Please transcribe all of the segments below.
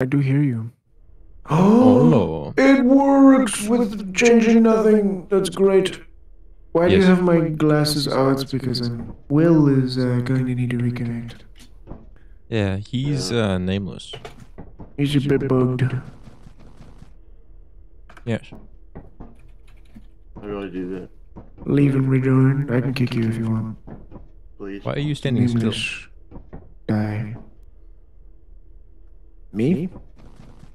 I do hear you. Oh. It works with changing nothing. That's great. Why do you have my glasses? Oh, it's because um, Will is uh, going to need to reconnect. Yeah, he's uh, nameless. He's a bit bugged. Yes. How do I do that? Leave and rejoin. I can kick you if you want. Please. Why are you standing still? Nameless guy. Me?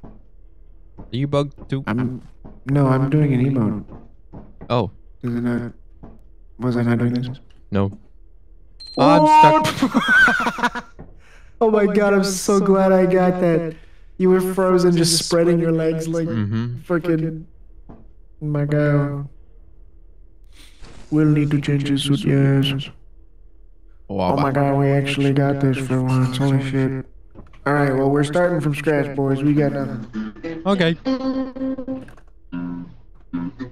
Are you bugged too? I'm. No, I'm doing an emote. Oh, Is it not? Was I not doing this? no. I'm stuck. oh my god, I'm so glad I got that. You were frozen, just spreading your legs like Mm-hmm. freaking. My god. We'll need to change his suit, yes. Oh my god, we actually got this for once. Holy shit. Alright, well, we're starting from scratch, boys. We got nothing. Okay.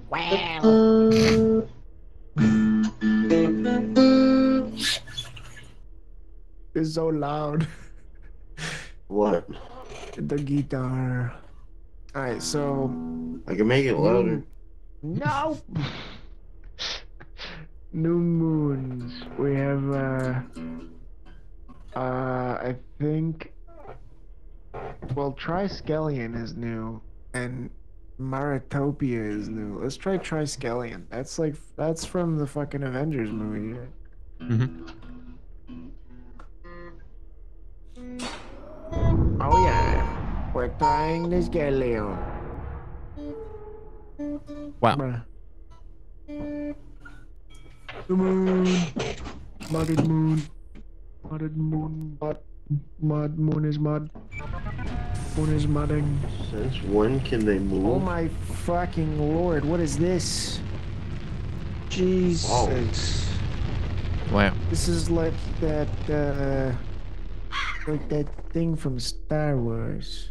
Wow. It's so loud. What? The guitar. Alright, so. I can make it louder. No! New moons. We have, uh. Uh, I think. Well, Triskelion is new, and Maratopia is new. Let's try Triskelion. That's like. That's from the fucking Avengers movie. Mm-hmm. Oh, yeah. We're trying this Skeleon. Wow. Bruh. The moon. Modded moon. Modded moon. Mod. Mod. Moon is mod. Moon is modding. Since when can they move? Oh my fucking lord. What is this? Jesus. Wow. This is like that, uh. Like that thing from Star Wars.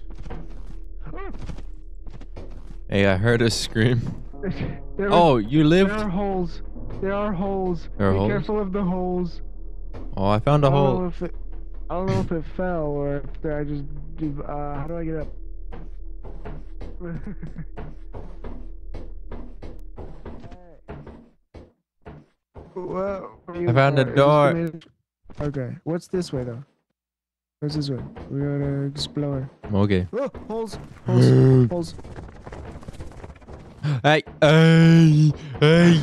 Hey, I heard a scream. There Oh, you live There are holes. There are holes. There are Be holes? careful of the holes. Oh, I found a I don't know hole. if it. I don't know if it fell or if I just do. Uh, how do I get up? Whoa. I found a Is door. Okay. What's this way though? What's this way? We gotta explore. Okay. Oh, holes. Holes. holes. Hey, hey, hey,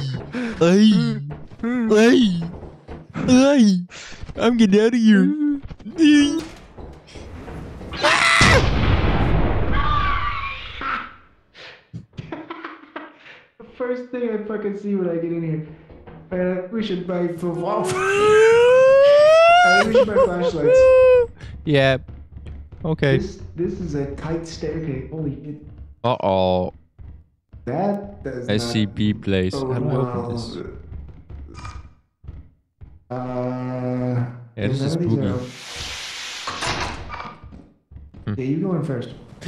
hey, hey, I'm getting out of here. The first thing I fucking see when I get in here. Man, we should buy for I think we should buy flashlights. Yeah. Okay. This this is a tight staircase. Holy shit. Uh oh. That does not SCP place. bode How do I open this? Uh. Yeah, this none is of are- Hmm. Yeah, you go in first.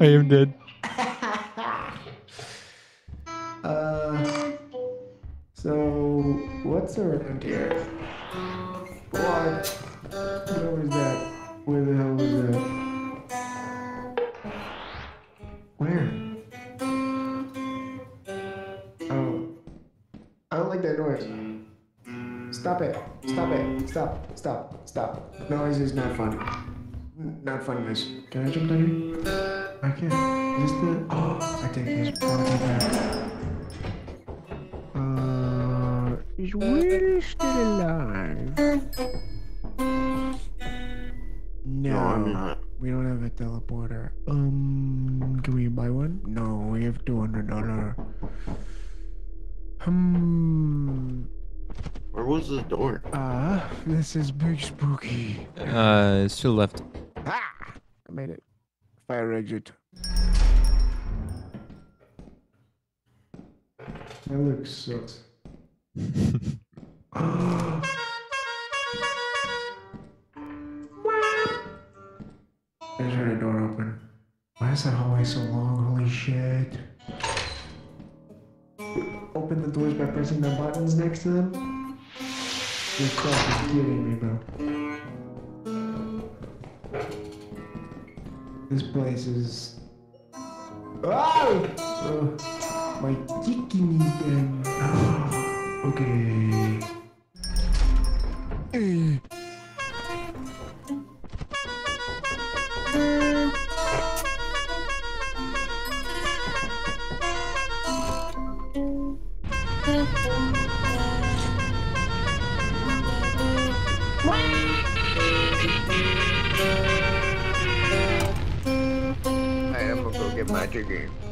I am dead. Uh. So what's around here? What? Where was that? Where the hell was that? Where? I don't like that noise. Stop it. Stop it. Stop. Stop. Stop. Noise is not fun. N- Not funness. Can I jump down here? I can't. Is this the. Oh, I take this. Oh, I take. Uh, is Will still alive? No, No, I'm not. we don't have a teleporter. Um, can we buy one? No, we have two hundred dollar. Hmm. Where was the door? Ah, this is big spooky. Uh, it's still left. Ah, I made it. Fire exit. That looks sucks. There's her door open. Why is that hallway so long? Holy shit open the doors by pressing the buttons next to them? This stuff is getting me, bro. This place is... Oh! oh my chicken is down. okay. Eh. Go get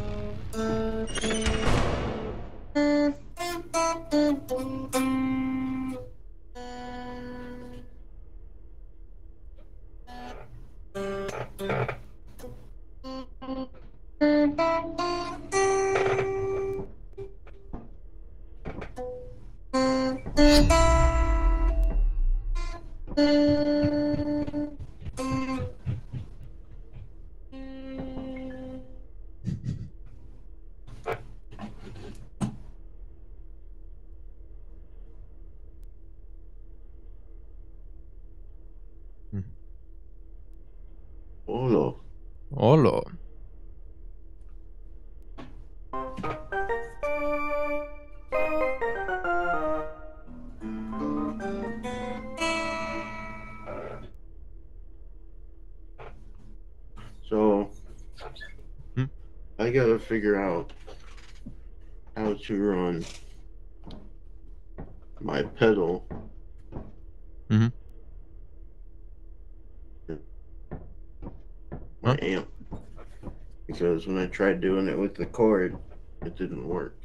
tried doing it with the cord, it didn't work.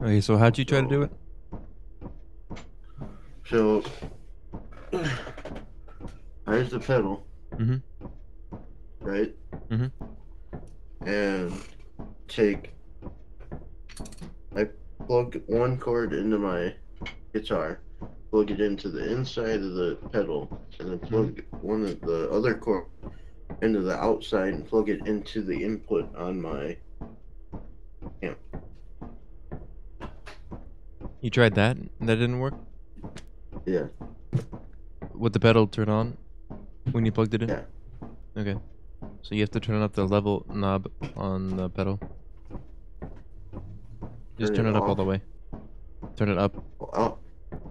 Okay, so how'd you try to do it? So, there's the pedal. Mhm. Right? Mhm. And take. I plug one cord into my guitar, it into the inside of the pedal, and then plug one of the other cord into the outside and plug it into the input on my. Amp. You tried that? and That didn't work? Yeah. Would the pedal turn on when you plugged it in? Yeah. Okay. So you have to turn up the level knob on the pedal. Just Turn turn it it up all the way. Turn it up. Oh,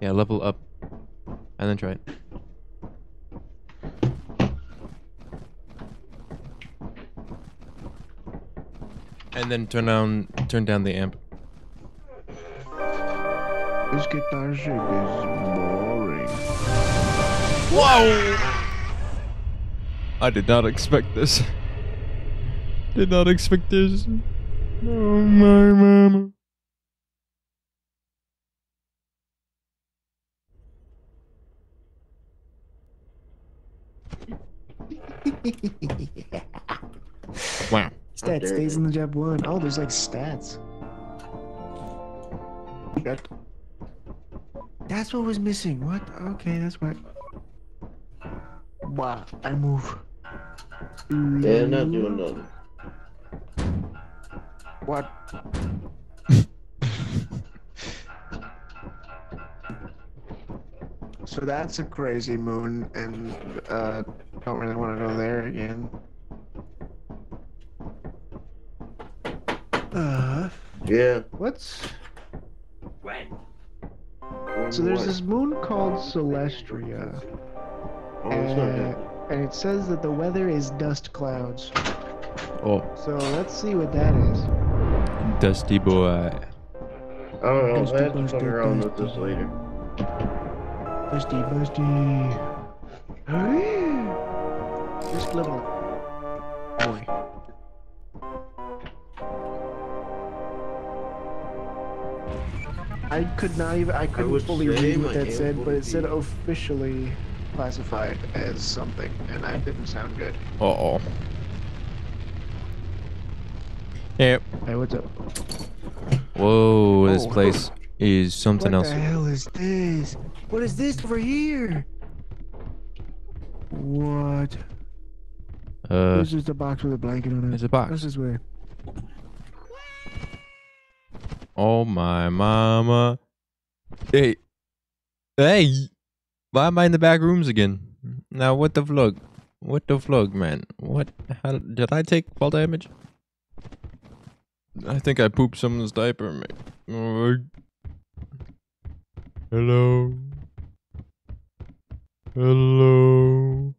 Yeah, level up. And then try it. And then turn down turn down the amp. This guitar shit is boring. Whoa! I did not expect this. Did not expect this. Oh my mama. Wow. Stat dare stays in the job one. Oh, there's like stats. That- That's what was missing. What? Okay, that's what. Wow, I move. yeah, not doing nothing. What? so that's a crazy moon, and uh, don't really want to go there again. Uh, Yeah. what's When? so? There's this moon called Celestria, Oh, it's not uh, and it says that the weather is dust clouds. Oh, So let's see what that is. Dusty boy. I don't know. Dusty, I have to fuck around with this dusty. later. Busty, busty. Just level I could not even, I couldn't would fully read what that said, but it said officially classified as something, and that didn't sound good. Uh oh. Yep. Hey, what's up? Whoa, this Oh. place is something what else. What the hell is this? What is this over here? What? Uh, this is the box with a blanket on it. there's a box. This is where. Oh my mama. Hey. Hey. Why am I in the back rooms again? Now what the vlog? What the vlog, man? What? How, did I take fall damage? I think I pooped someone's diaper. Alright. Hello. Hello.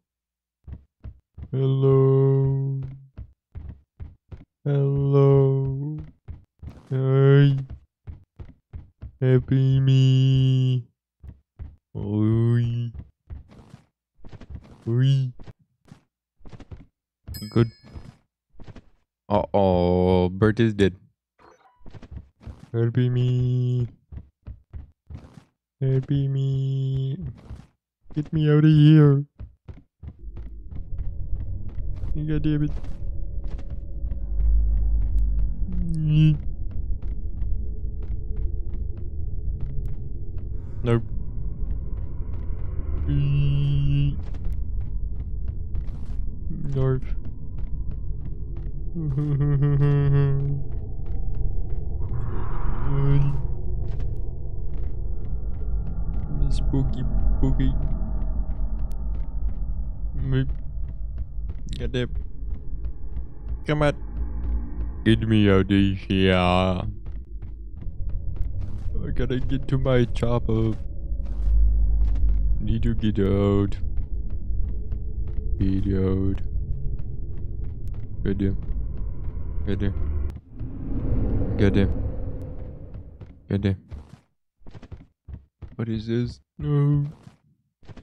Hello. Hello. Hey. Happy me. Oi. Oi. Good. Uh oh, Bert is dead. Help me. Help me. Get me out of here. God damn it. Nope. Nope. Spooky, spooky. Me. Goddamn. Come on. Get me out of here. I gotta get to my chopper. Need to get out. Get out. Get him. Get him. Get Goddamn. Get Goddamn. What is this? No.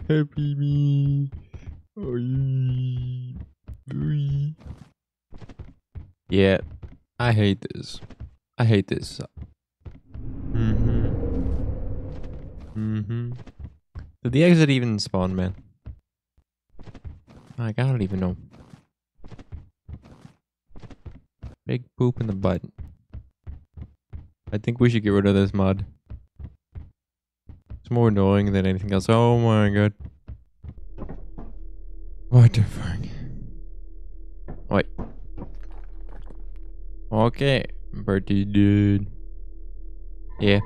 Happy me. Yeah, I hate this. I hate this. Mm-hmm. Mm-hmm. Did the exit even spawn, man? Like, I don't even know. Big poop in the butt. I think we should get rid of this mod. It's more annoying than anything else. Oh my god. What the fuck? Wait. Okay. Bertie dude. Yeah.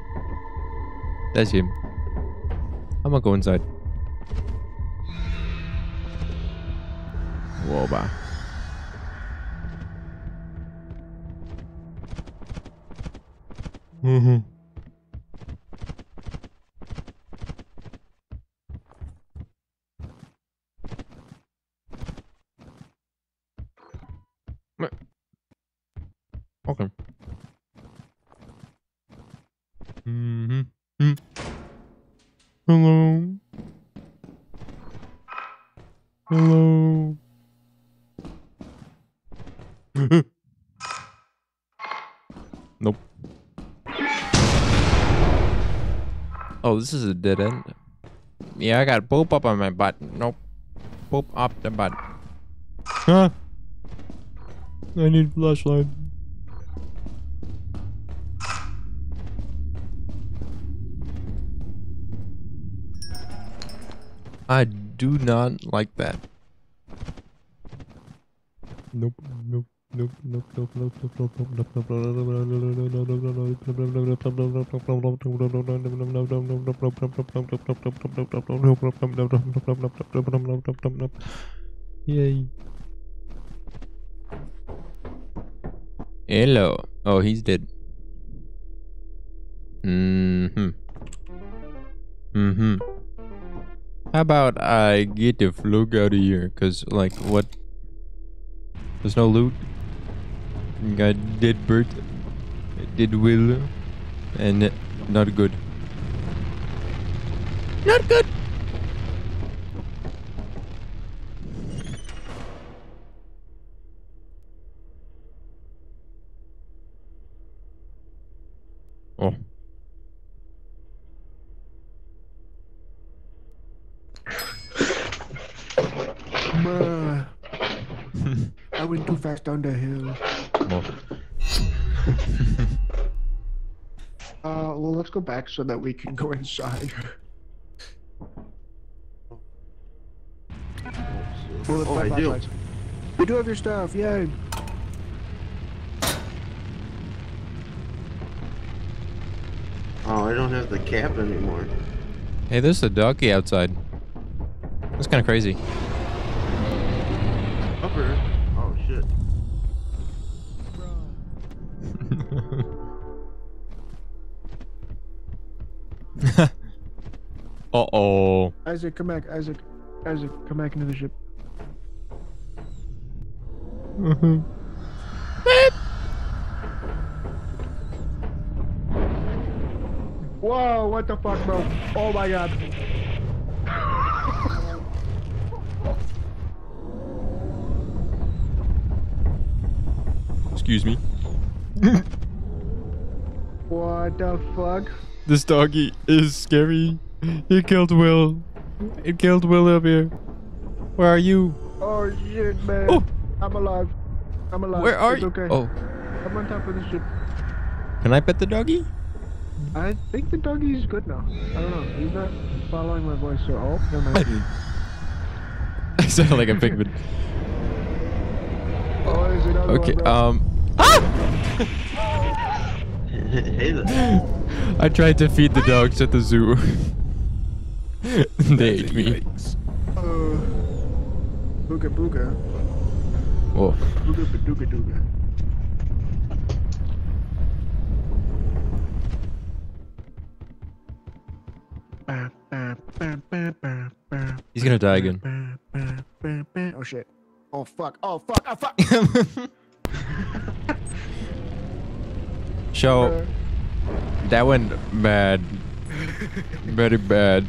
That's him. I'm gonna go inside. Whoa, bye. Mm-hmm. Okay. Mm-hmm. Hello. Hello. nope. Oh, this is a dead end. Yeah, I got poop up on my butt. Nope. Poop up the butt. Huh? I need flashlight. Do not like that. Nope, nope, nope, nope, nope, nope, nope, nope, nope, nope. nope, nope, nope, nope, nope, nope, nope, nope, nope, Yay. Hello. Oh, he's dead. Mm-hmm. Mm-hmm. How about I get the flug out of here? Cause like what? There's no loot. Got dead bird, dead will, and not good. Not good. I fast down the hill. oh. Uh, well, let's go back so that we can go inside. Well, Oh, I do. bye. You do have your stuff, yay! Oh, I don't have the cap anymore. Hey, there's a doggy outside. That's kind of crazy. Upper. Uh oh. Isaac, come back. Isaac, Isaac, come back into the ship. Mm-hmm. Whoa! What the fuck, bro? Oh my god. Excuse me. What the fuck? This doggy is scary. It killed Will. It killed Will up here. Where are you? Oh shit, man. Oh. I'm alive. I'm alive. Where are it's you? Okay. Oh, I'm on top of the ship. can I pet the doggy? I think the doggy's good now. I don't know. He's not following my voice, so oh, never mind. I sound like a pigman. oh, is it Okay, one, um. Ah! hey there. I tried to feed the dogs at the zoo. they ate me. Uh, booga booga. Whoa. Booga badooga dooga. Ba, ba, ba, ba, ba, ba, He's gonna die again. Oh shit. Oh fuck. Oh fuck. Oh fuck. so that went bad. Very bad.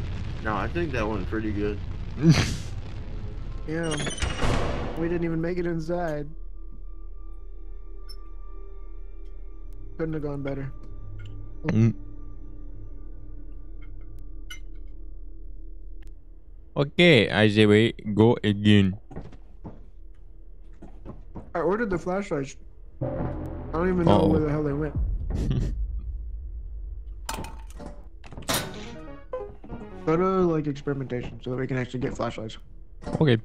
No, I think that one's pretty good. Yeah. We didn't even make it inside. Couldn't have gone better. Mm. Okay, I say we go again. I ordered the flashlights. I don't even know Uh-oh. where the hell they went. Go to like experimentation so that we can actually get flashlights Okay.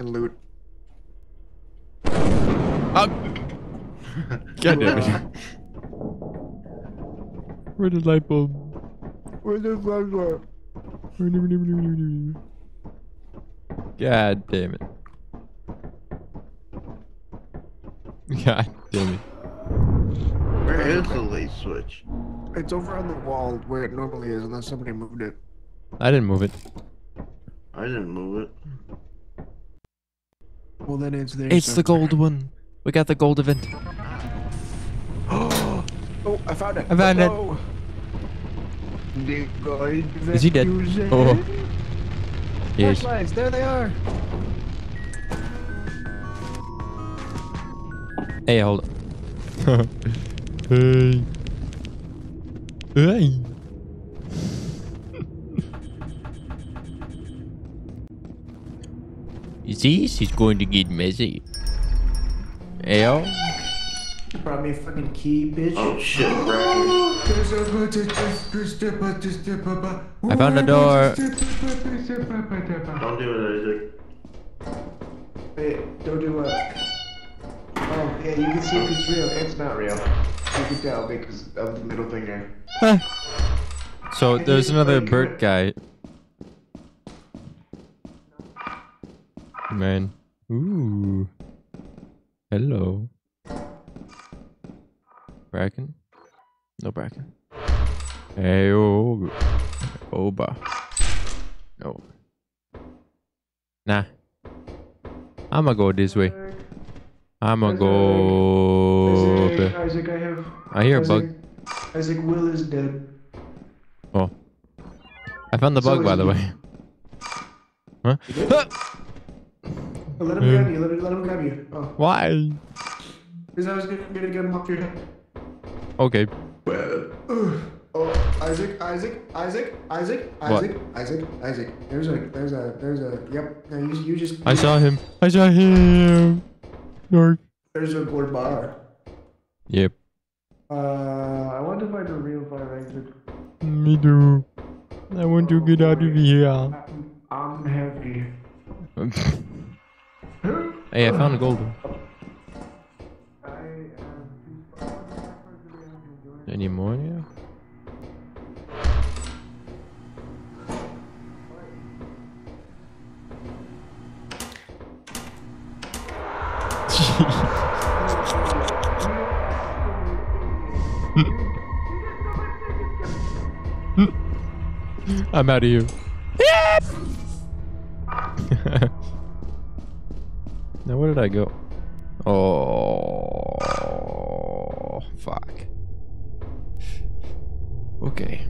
and loot. Ah! God damn it. Where the light bulb? Where's the flashlight? God damn it. God damn it. Where is the light switch? It's over on the wall where it normally is, unless somebody moved it. I didn't move it. I didn't move it. Well, then it's there. It's the somewhere. gold one. We got the gold event. Oh, I found it. I found it. it. The gold Is he dead? Oh. Yes. Flashlights, there they are. Hey, hold on. hey. Hey. This is going to get messy. Ayo. Brought me a fucking key, bitch. Oh shit, Bracken. I found the door. Don't do it, Isaac. Wait, don't do what? Oh, yeah, you can see if it's real. It's not real. You can tell because of the middle finger. Huh. So there's another bird guy. Man. Ooh. Hello. Bracken? No Bracken. Hey, oh. Oba. No. Nah. I'ma go this way. I'ma go. Isaac. Isaac, I have. I hear a bug. Isaac, Will is dead. Oh. I found the So bug, by the way. Huh? Ah! Oh, let him Hmm. grab you. Let him, let him grab you. Oh, Why? because I was gonna, gonna get him off your head. Okay. Oh, Isaac, Isaac, Isaac, Isaac, Isaac, Isaac, Isaac. There's a, there's a, there's a. Yep. No, you, you just. I saw him. I saw him. There's a gold bar. Yep. Uh, I want to find a real fire exit. Me too. I want to get out of here. I'm, I'm heavy. hey, I found a gold one. I am. Any more now? I'm out of here. now where did I go? Oh, fuck. Okay.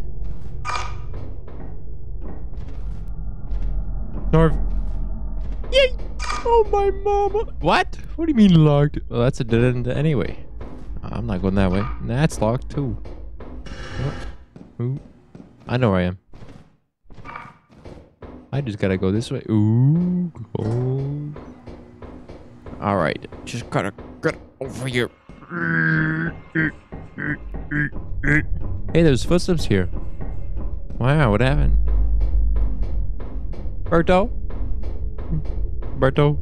Norv. Yay! Oh my mama. What? What do you mean locked? Well, that's a dead end anyway. I'm not going that way. That's locked too. Ooh. I know where I am. I just gotta go this way. Ooh, cold. All right, just gotta get over here. Hey, there's footsteps here. Wow, what happened? Berto? Berto?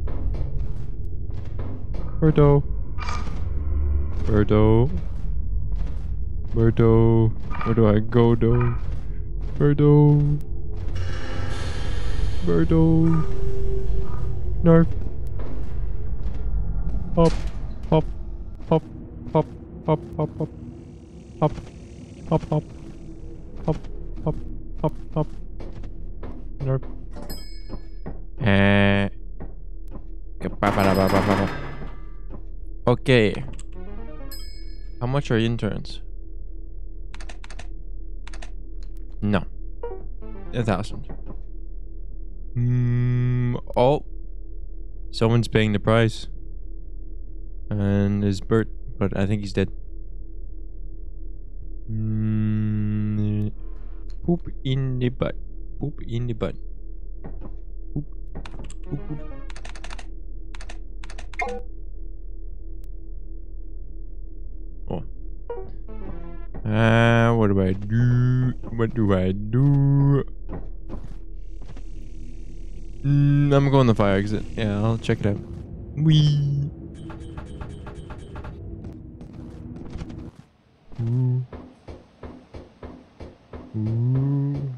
Berto? Berto? Berto? Where do I go, though? Berto? Berto? Nerf? Hop, hop, hop, hop, hop, hop, hop, hop, hop, hop, hop, hop, hop, hop. Nerf. Eh. Okay. How much are interns? No. A thousand. Mm, oh. Someone's paying the price. And it's Bert, but I think he's dead. Mm, poop in the butt. Poop in the butt. Poop. Poop, poop. Oh. Uh, what do I do? What do I do? Mm, I'm going the fire exit. Yeah, I'll check it out. Wee. Ooh. Ooh.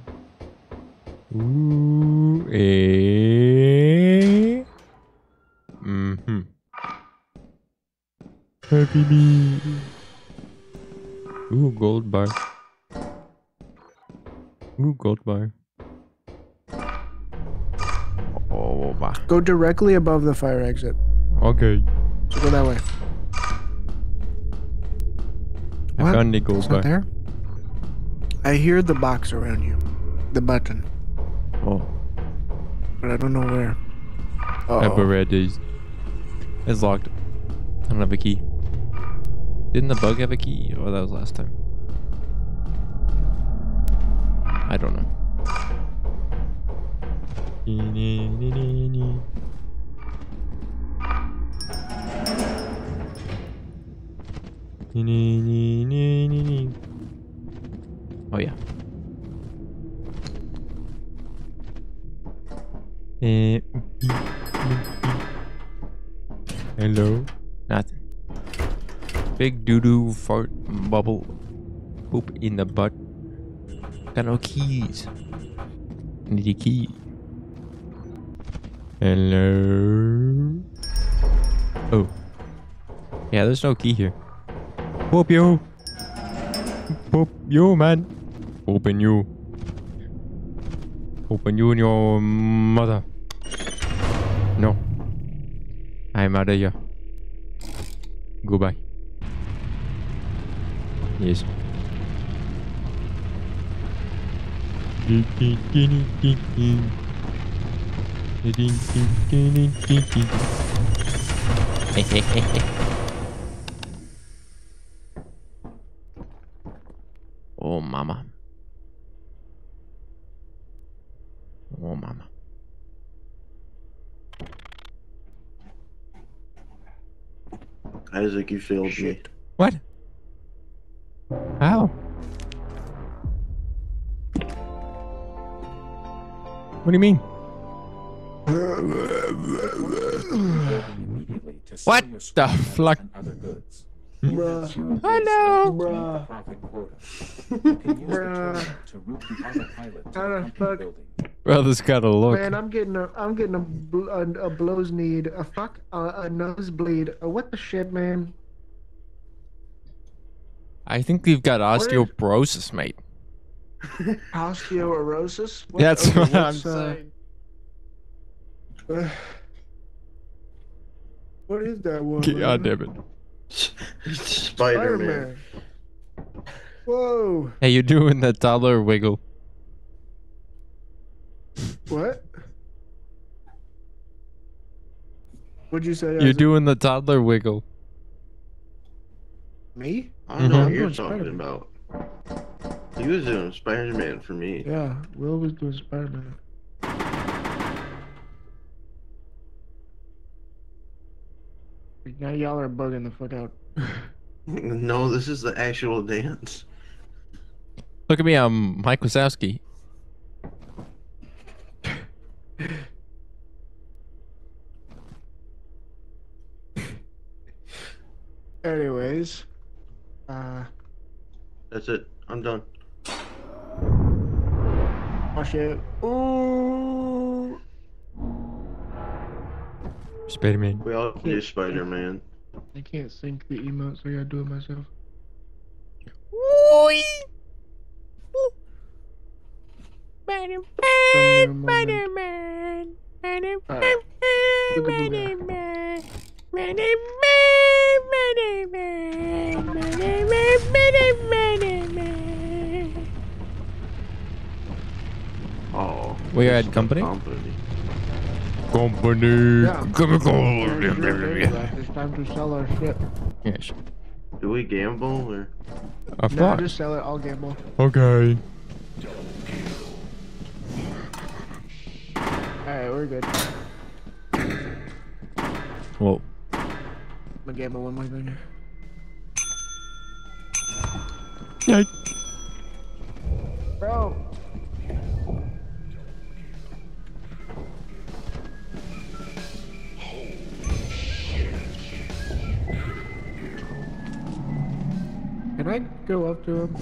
Ooh. Eh. Mm-hmm. Happy me. Ooh, gold bar. Ooh, gold bar. Go directly above the fire exit. Okay. So go that way. I What? found the gold It's not there? I hear the box around you. The button. Oh, But I don't know where. Uh I red days. It's locked. I don't have a key. Didn't the bug have a key? Oh, that was last time. I don't know. Oh yeah. Eh, Hello. Nothing. Big doo doo fart bubble poop in the butt. Got no keys. Need a key. Hello. Oh. Yeah, there's no key here. Poop you. Poop you, man. Open you. Open you and your mother. No. I'm out of here. Goodbye. Yes. oh, mama. Oh, mama. Isaac, you failed me. What? How? What do you mean? What the fuck? and other goods. Bruh. I know. Bruh. profit quota. You can use the Bruh. terminal to route the autopilot to How the the fuck- Brother's got a look. Man, I'm getting a, I'm getting a, bl- a, a blows need, a fuck, a, a nosebleed. A what the shit, man? I think you've got osteoporosis, mate. Osteoporosis? What- That's okay, what I'm what's, uh, saying. what is that one? God man? damn it. Spider Man. Whoa! Hey, you're doing the toddler wiggle. What? What'd you say? You're Isaac? doing the toddler wiggle. me? I don't know Mhm. what you're talking Spider-Man. about. He was doing Spider Man for me. Yeah, Will was doing Spider-Man. Now y'all are bugging the fuck out. No, this is the actual dance. Look at me, I'm Mike Wazowski. Anyways, uh, That's it. I'm done. oh shit. Ooh. Spider-Man. We all do Spider Man. I can't sync the emotes, so I gotta do it myself. Spider-Man. Alright. Oh. We are this at is company? company. Company. Yeah. It's time to sell our shit. Yes. Do we gamble or? A No, fuck. just sell it. I'll gamble. Okay. Alright, we're good. Well, I'm gonna gamble one more thing. yikes. Bro. I go up to him?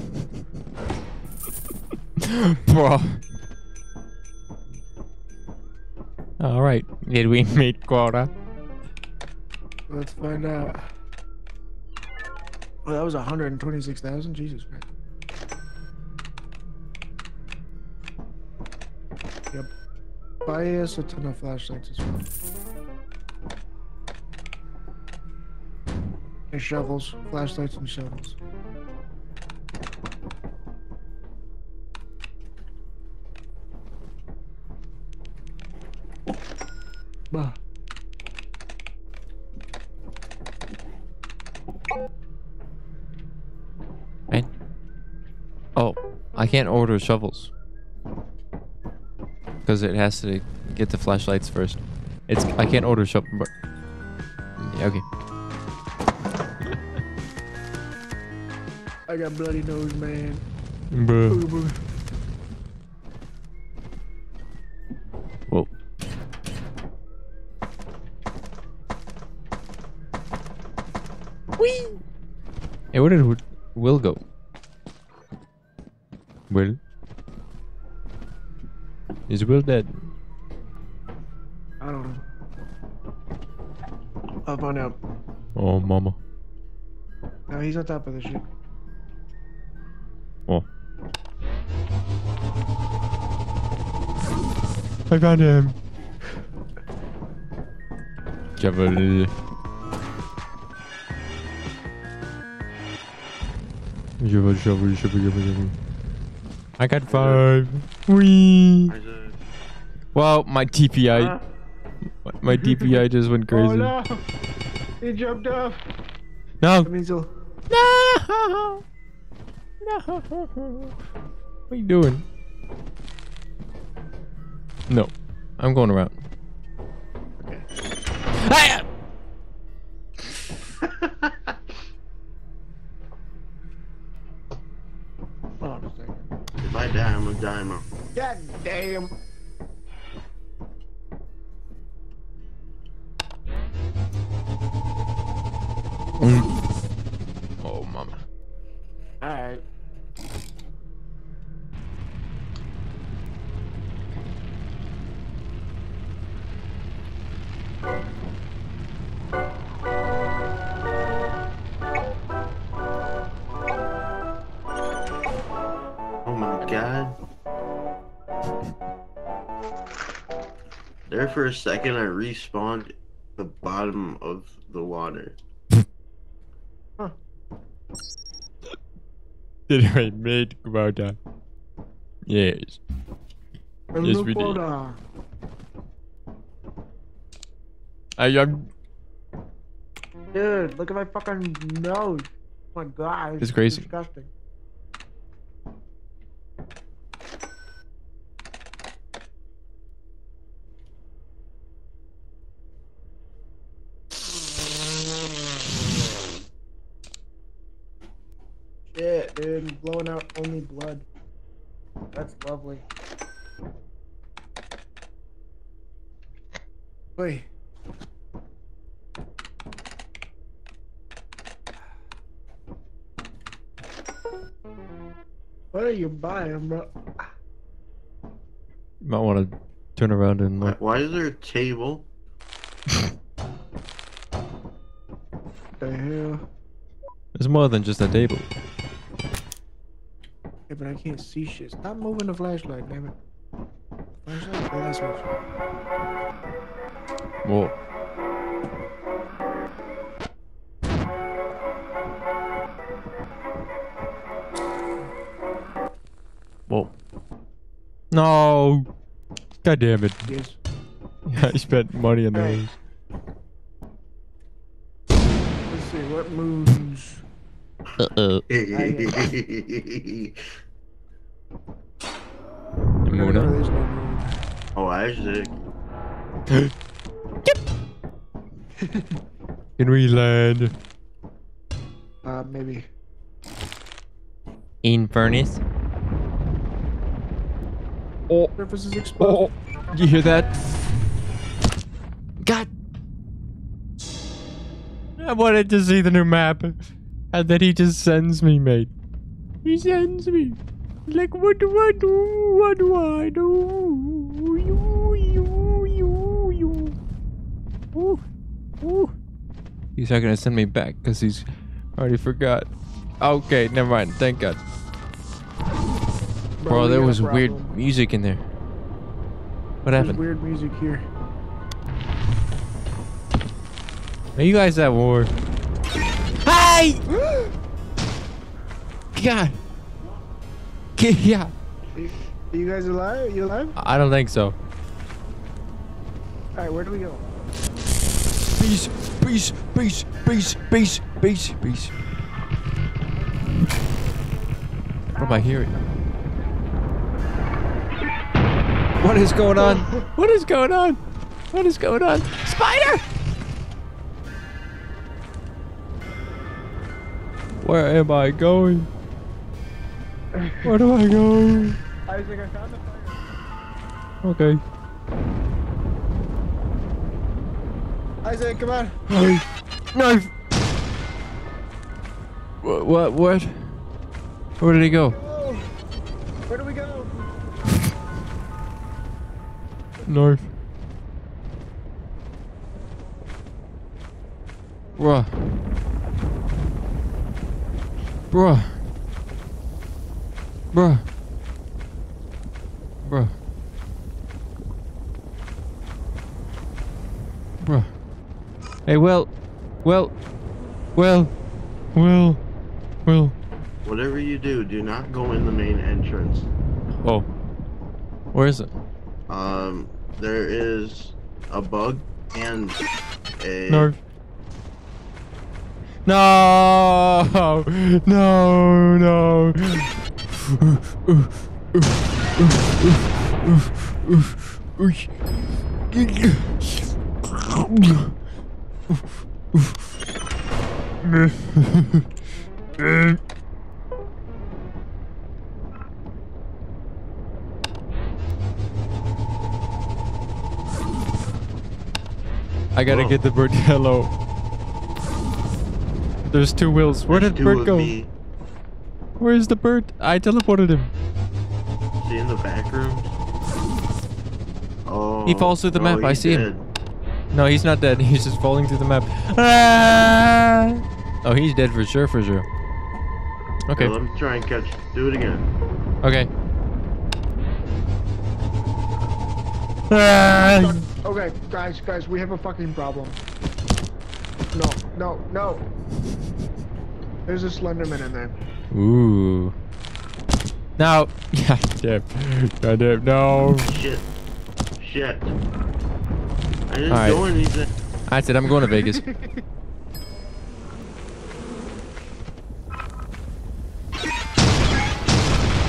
Bro. All right. Did we meet quota? Let's find out. Well, that was 126,000. Jesus Christ. Yep. Buy us a ton of flashlights as well. And shovels. Flashlights and shovels. Bah. Right? Oh, I can't order shovels. Because it has to get the flashlights first. It's I can't order shovel. But yeah, okay. I got bloody nose, man. Bruh. Ooh, boo. Hey, where did Will go? Will? Is Will dead? I don't know. I'll find out. Oh, mama. No, he's on top of the shit. Oh. I found him. Shovel. Shovel, shovel, shovel, shovel, shovel. I got five. Whee! There's Well, my DPI, Huh? my DPI just went crazy. Oh no! He jumped off. No. That. No. No. What are you doing? No. I'm going around. Ah! God damn, a diamond. God damn. Mm. Oh, mama. Alright. There for a second, I respawned the bottom of the water. Did I made about that? Yes. Yes, we did. I am. Dude, look at my fucking nose. Oh my god. It's crazy. Disgusting. Shit, dude, I'm blowing out only blood. That's lovely. Wait. What are you buying, bro? You might want to turn around and Why, look. why is there a table? The hell? There's more than just a table. Yeah, but I can't see shit. Stop moving the flashlight, damn it. Flashlight? Oh, that's what. Whoa. Whoa. No. God damn it. Yes. I spent money on Hey. those. Let's see, what moves? Uh-oh. No, Muna. there's oh, Isaac. Can we land? Uh, maybe. In furnace? Oh, Surface is exposed. oh, you hear that? God. I wanted to see the new map. And then he just sends me, mate. He sends me. Like, what do I do? What do I do? You, you, you, you. Ooh, ooh. He's not gonna send me back because he's already forgot. Okay, never mind. Thank God. Bro, we there was weird music in there. What There's happened? weird music here. Are you guys at war? Hey! God. Yeah. Are you guys alive? you alive? I don't think so. Alright, where do we go? Peace, peace, peace, peace, peace, peace, peace. What am I hearing? What is going on? What is going on? What is going on? Spider! Where am I going? Where do I go? Isaac, I found the fire. Okay. Isaac, come on. Hey, knife. What? What? What? Where did he go? Oh, where do we go? North. Bruh. Bruh. Bruh. Bruh. Bruh. Hey, well, well, well, well, well. Whatever you do, do not go in the main entrance. Oh. Where is it? Um, there is a bug and a No. No! No, no. I gotta Whoa. get the bird yellow. There's two wheels. Where did two bird go? me. Where's the bird? I teleported him. Is he in the back room? Oh. He falls through the no, map, I he's see him. No, he's not dead. He's just falling through the map. Ah! Oh, he's dead for sure, for sure. Okay. Here, let me try and catch. Do it again. Okay. Ah! Okay, guys, guys, we have a fucking problem. No, no, no. There's a Slenderman in there. Ooh. Now, God damn. God damn. No. Shit. Shit. I didn't Alright. do anything. I said I'm going to Vegas.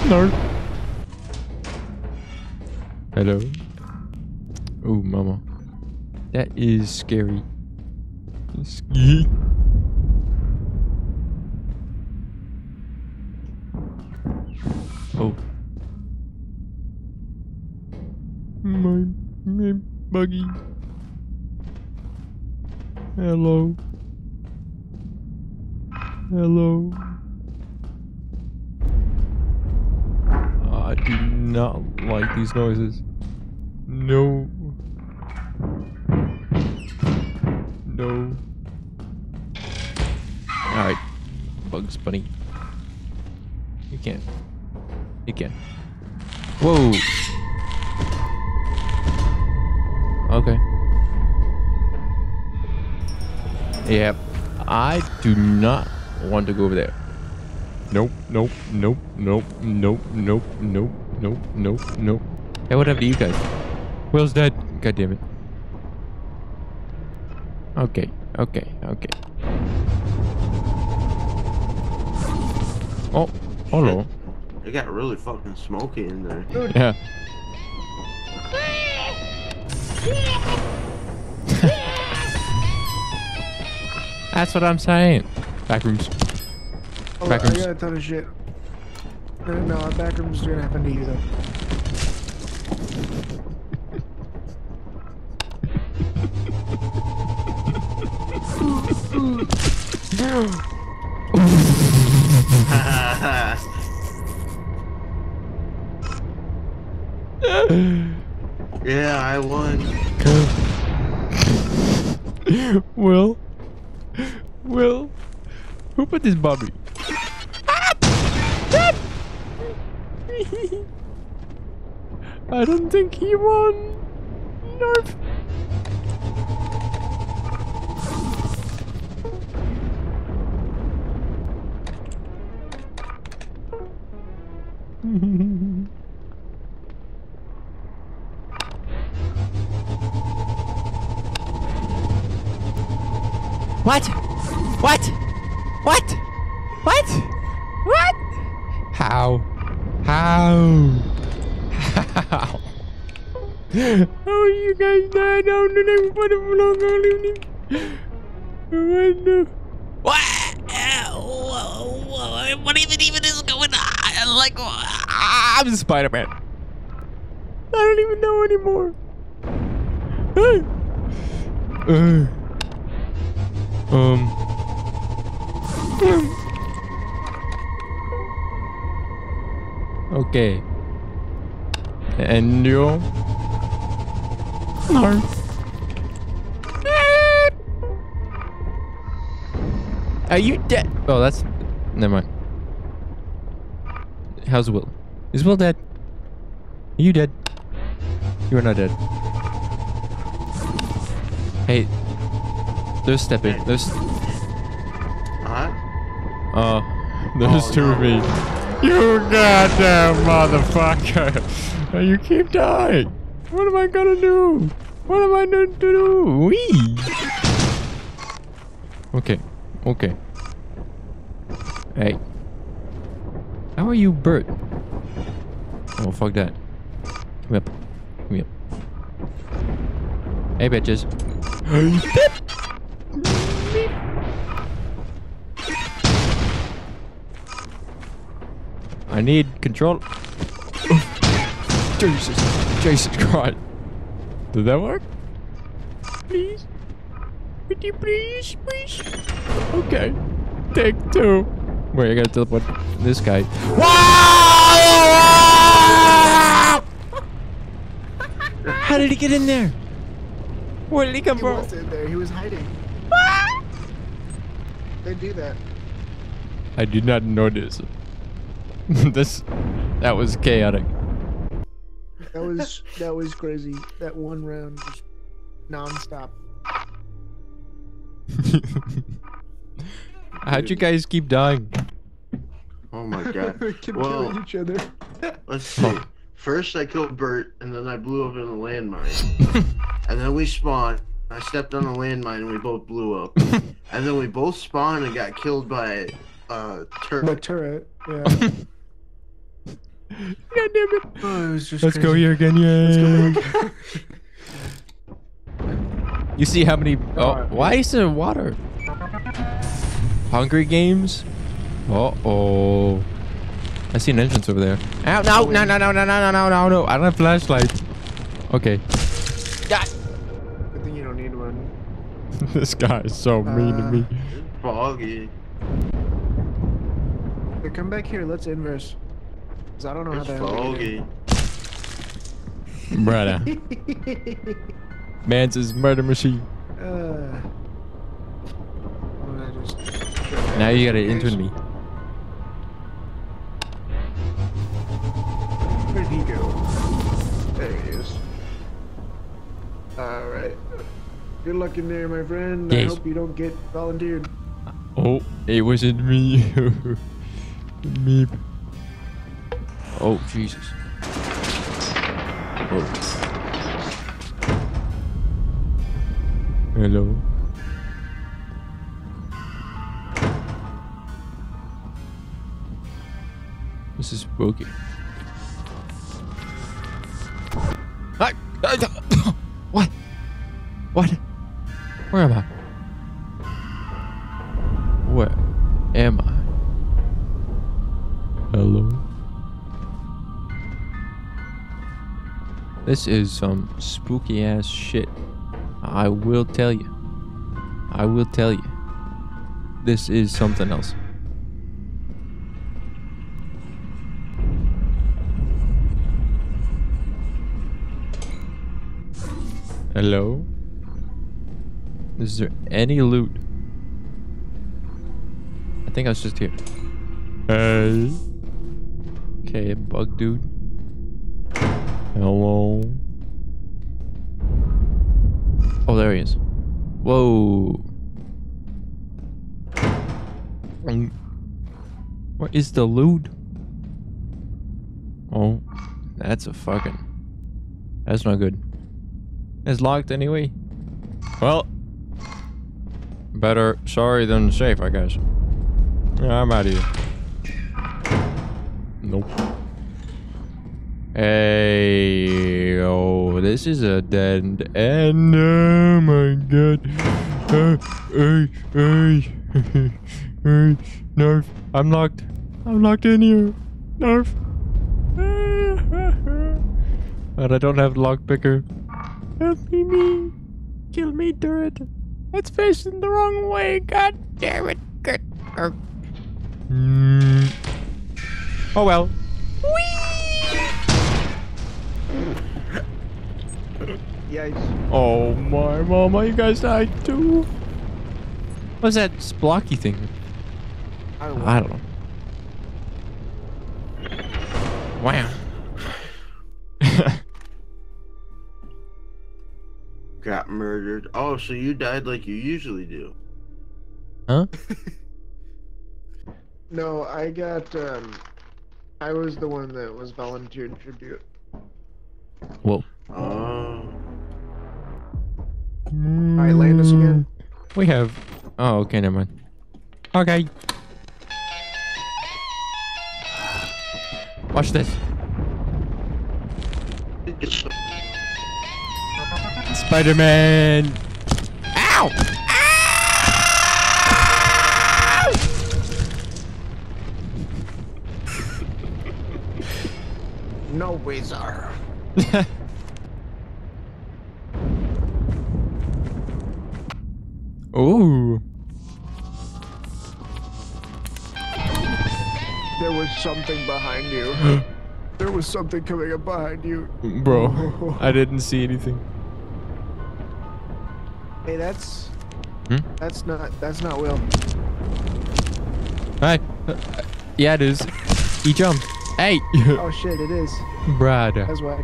no. Hello. Oh, mama. That is scary. Ski. My, my buggy. Hello. Hello. I do not like these noises. No. No. Alright. Bugs Bunny. You can't. You can. Whoa. Okay. Yep. I do not want to go over there. Nope, nope, nope, nope, nope, nope, nope, nope, nope, nope. Hey, what happened to you guys? Will's dead. God damn it. Okay, okay, okay. Oh, hello. It got really fucking smoky in there. Yeah. That's what I'm saying. Back rooms. Oh, Back I rooms. got a ton of shit. Uh, no, no, our back room's gonna happen to you though. yeah, I won. Will? Will? Who put this Bobby? I don't think he won. Nerf. What? What? What? What? What? How? How? How? Oh, you guys died down the next part of long evening. What the? What? What even even is going on? Like, I'm Spider-Man. I don't even know anymore. Um. Okay. And you? No. Are you dead? Oh, that's. Never mind. How's Will? Is Will dead? Are you dead? You are not dead. Hey. There's stepping. There's. Huh? Oh, there's Oh, two of me. You goddamn motherfucker! You keep dying. What am I gonna do? What am I going to do? Wee. Okay. Okay. Hey. How are you, Bert? Oh, fuck that. Come up. Come up. Hey, bitches. I need control. Jesus. Jesus Christ. Did that work? Please? Would you please, please? Okay. Take two. Wait, I gotta teleport this guy. How did he get in there? Where did he come He from? was in there. He was hiding. They do that. I did not notice. this, that was chaotic. That was that was crazy. That one round was nonstop. How'd you guys keep dying? Oh my god. we kept Well- killing each other. Let's see. First, I killed Bert, and then I blew up in a landmine. and then we spawned. I stepped on a landmine, and we both blew up. and then we both spawned and got killed by uh The turret. turret. Yeah. God damn it. Oh, it was just Let's go here again, yay. You see how many? Oh, why is there water? Hungry Games. Uh oh. I see an entrance over there. Ow! No! No! No! No! No! No! No! No! No! I don't have flashlight. Okay. God. Good thing you don't need one. this guy is so mean to me. Foggy. Come back here. Let's inverse. Cause I don't know how It's the hell. we foggy. Brother. Man's his murder machine. uh, just- Now you gotta enter me. Where did he go? There he is. Alright. Good luck in there, my friend. I hope you don't get volunteered. Oh, it wasn't me. Meep. Oh, Jesus. Oh. Hello. This is spooky. What? What? Where am I? Where am I? Hello? This is some spooky ass shit. I will tell you. I will tell you. This is something else. Hello? Is there any loot? I think I was just here. Hey. Okay, bug dude. Hello. Oh, there he is. Whoa. Um, Where is the loot? Oh, that's a fucking. That's not good. It's locked anyway. Well, better sorry than safe, I guess. Yeah, I'm out of here. Nope. Hey, oh, this is a dead end. Oh my god. Uh, hey, hey, hey, Nerf, I'm locked. I'm locked in here. Nerf. but I don't have lock picker. Help me, me. Kill me, turret. It's facing the wrong way. God damn it. Er. Mm. Oh well. Yikes. Oh my mama, you guys died too. What's that blocky thing? I don't know. I don't know. Wow. Got murdered. Oh, so you died like you usually do. huh? No, I got, um, I was the one that was volunteered tribute. Whoa. Oh. Alright, land us again. We have. Oh, okay, never mind. Okay. Watch this. Spider Man! Ow! Ow! No wizard. Ooh. There was something behind you. there was something coming up behind you. Bro, I didn't see anything. Hey, that's Hmm? that's not that's not Will. Hi. Uh, yeah, it is. He jumped. Hey, Oh shit, it is. Brad. That's why.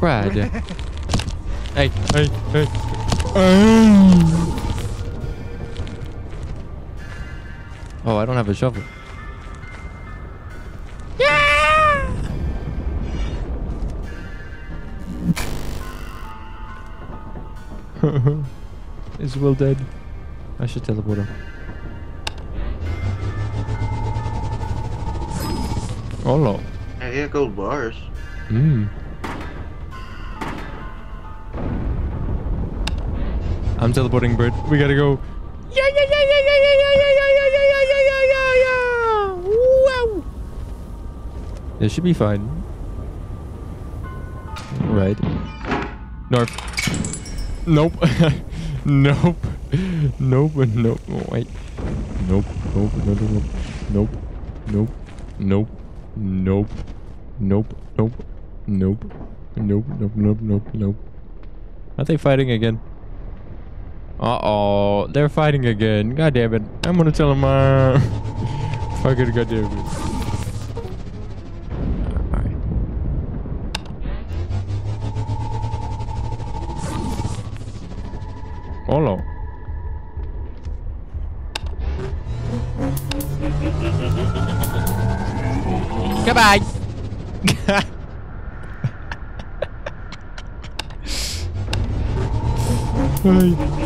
Brad. hey, hey, hey. Um. Oh, I don't have a shovel. Yeah! Is Will dead? I should teleport him. Oh no. I got gold bars. Hmm. I'm teleporting, Bert. We gotta go. Yeah, yeah, yeah, yeah, yeah, yeah, yeah, yeah, yeah, yeah, yeah, yeah, yeah, yeah, yeah. Wow. This should be fine. Right. North. Nope. nope. Nope. Nope. Oh, wait. Nope. Nope. No, no, no. Nope. Nope. Nope. Nope. Nope. Nope. Nope. Nope. Nope. Nope. Nope. Nope. Are they fighting again? Uh oh, they're fighting again. God damn it. I'm gonna tell them, uh. Fuck it, god damn it. Alright. Hello. Goodbye.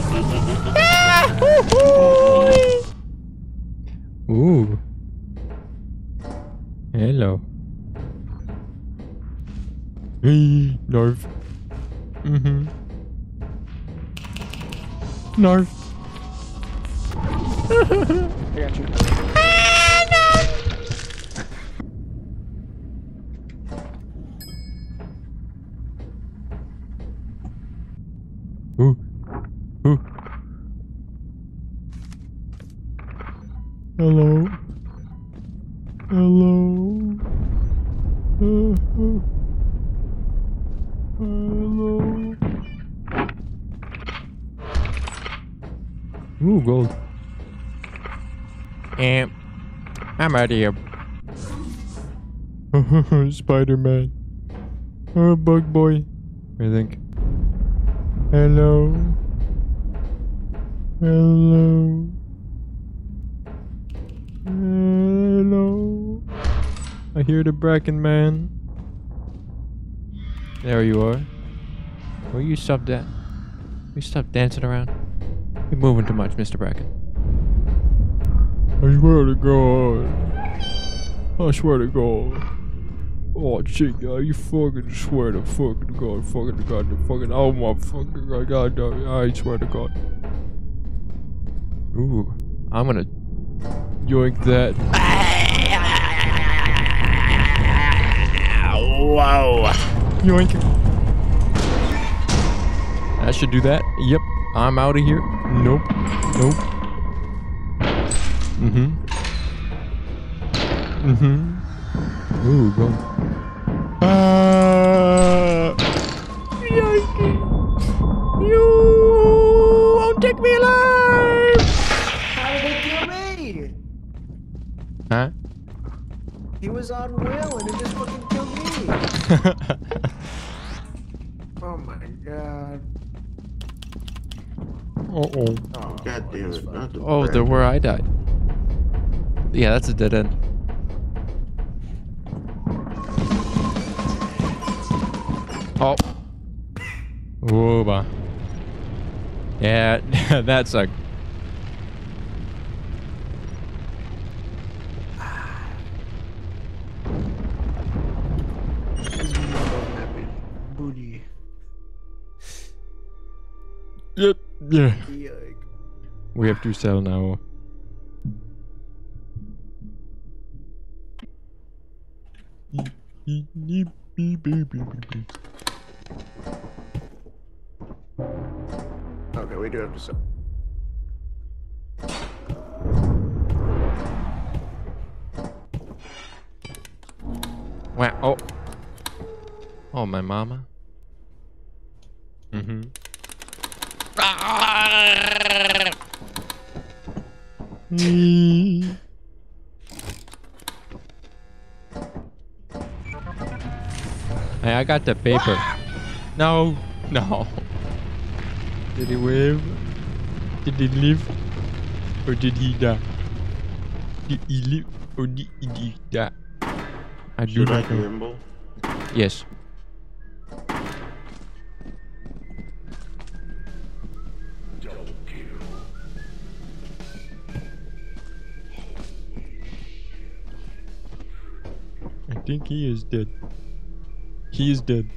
Ooh. Hello. Hey, Narf. Mm-hmm. Narf. I got you. Ooh. Hello. Hello. Uh, uh. Hello. Ooh, gold. And I'm out of here. Spider-Man. Oh, Bug Boy. I think. Hello. Hello. Hello. I hear the Bracken man. There you are. Will you stop that? Will you stop dancing around? You're moving too much, Mr. Bracken. I swear to God. I swear to God. Oh, shit, guy, you fucking swear to fucking God, fucking to God, the fucking, oh my fucking God, God, I swear to God. Ooh, I'm gonna yoink that. Whoa. Yoink. That should do that. Yep, I'm out of here. Nope, nope. Mm-hmm. Mm-hmm. Ooh, go. Was on Will and it just fucking killed me. Oh my god. Uh-oh. Oh, God damn it. Not the Oh, bread. there where I died. Yeah, that's a dead end. Oh. Whoa, Yeah, that sucked. Yeah. Yuck. We have to sell now. Okay, we do have to sell. Wow. Oh. Oh, my mama. Mm-hmm. Hmm. hey, I got the paper. No, no. Did he live? Did he live? Or did he die? Did he live? Or did he die? I do Should I not know. gamble? Yes. Think he is dead. He is dead.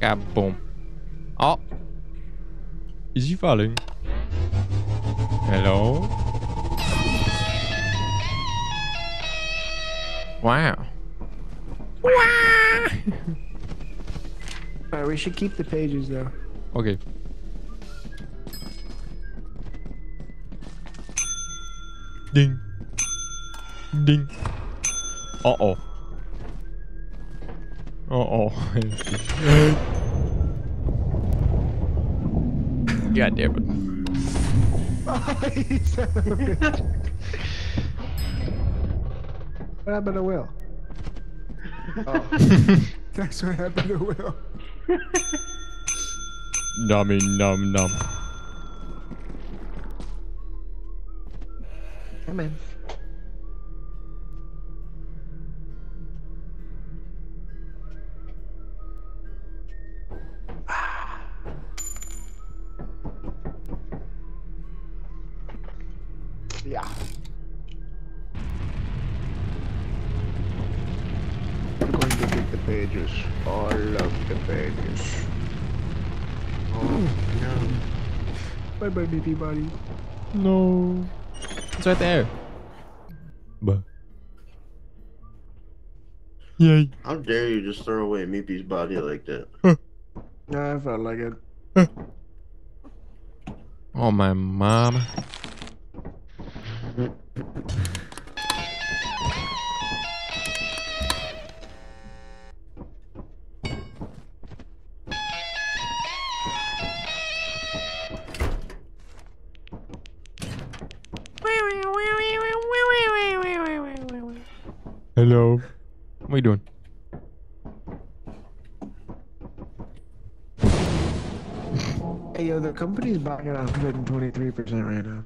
Kaboom. Oh. Is he falling? Hello? Wow. Alright, we should keep the pages though. Okay. Ding. Ding. Uh oh. Uh oh. God damn it. what happened to Will? Oh, that's what happened to Will. Nummy num num. Come in. Yeah. I'm going to get the pages. All of the pages. Oh, no. Bye bye, baby buddy. No. It's right there. But. Yay. How dare you just throw away Meepy's body like that? Nah, I felt like it. Oh, my mom. What are you doing? Hey, yo, the company's buying at 123% right now.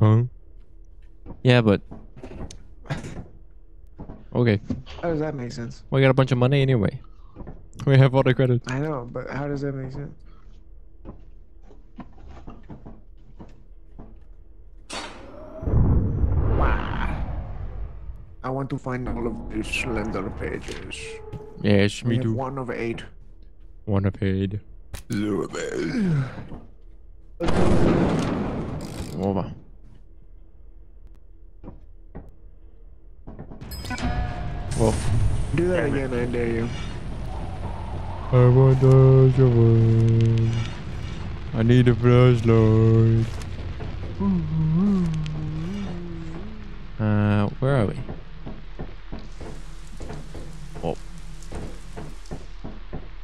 Huh? Yeah, but. Okay. How does that make sense? We got a bunch of money anyway. We have all the credit. I know, but how does that make sense? Want to find all of these slender pages. Yes, We me too. one of eight. One Wanna paid. Over. Well, Do that again, I dare you. I want the shovel. I need a flashlight. Uh, where are we?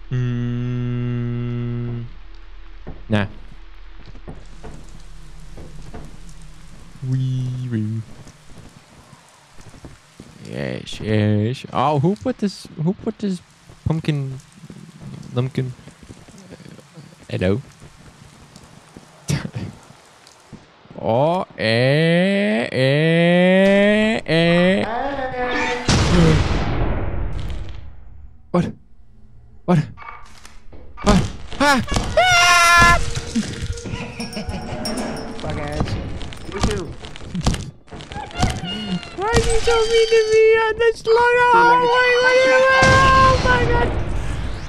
Hmm. Nah. Wee wee. Yes, yes. Oh, who put this? Who put this pumpkin? Lumpkin? Hello. oh, eh, eh, eh. On? Oh my, oh god!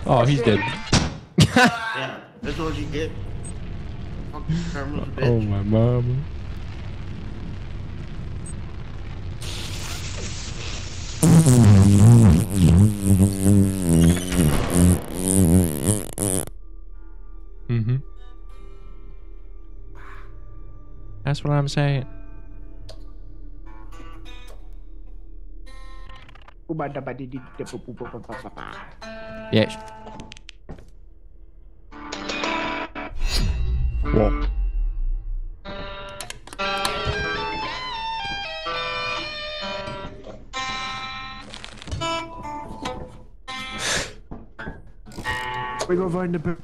Oh, he's dead. Yeah, that's what you get. Fucking karma's a Oh my mama. Mm-hmm. That's what I'm saying. Yes. Whoa. We go find the. per-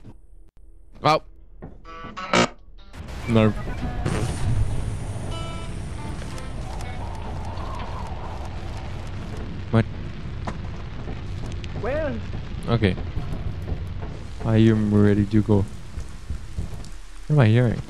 Oh. No. Okay. I am ready to go. What am I hearing?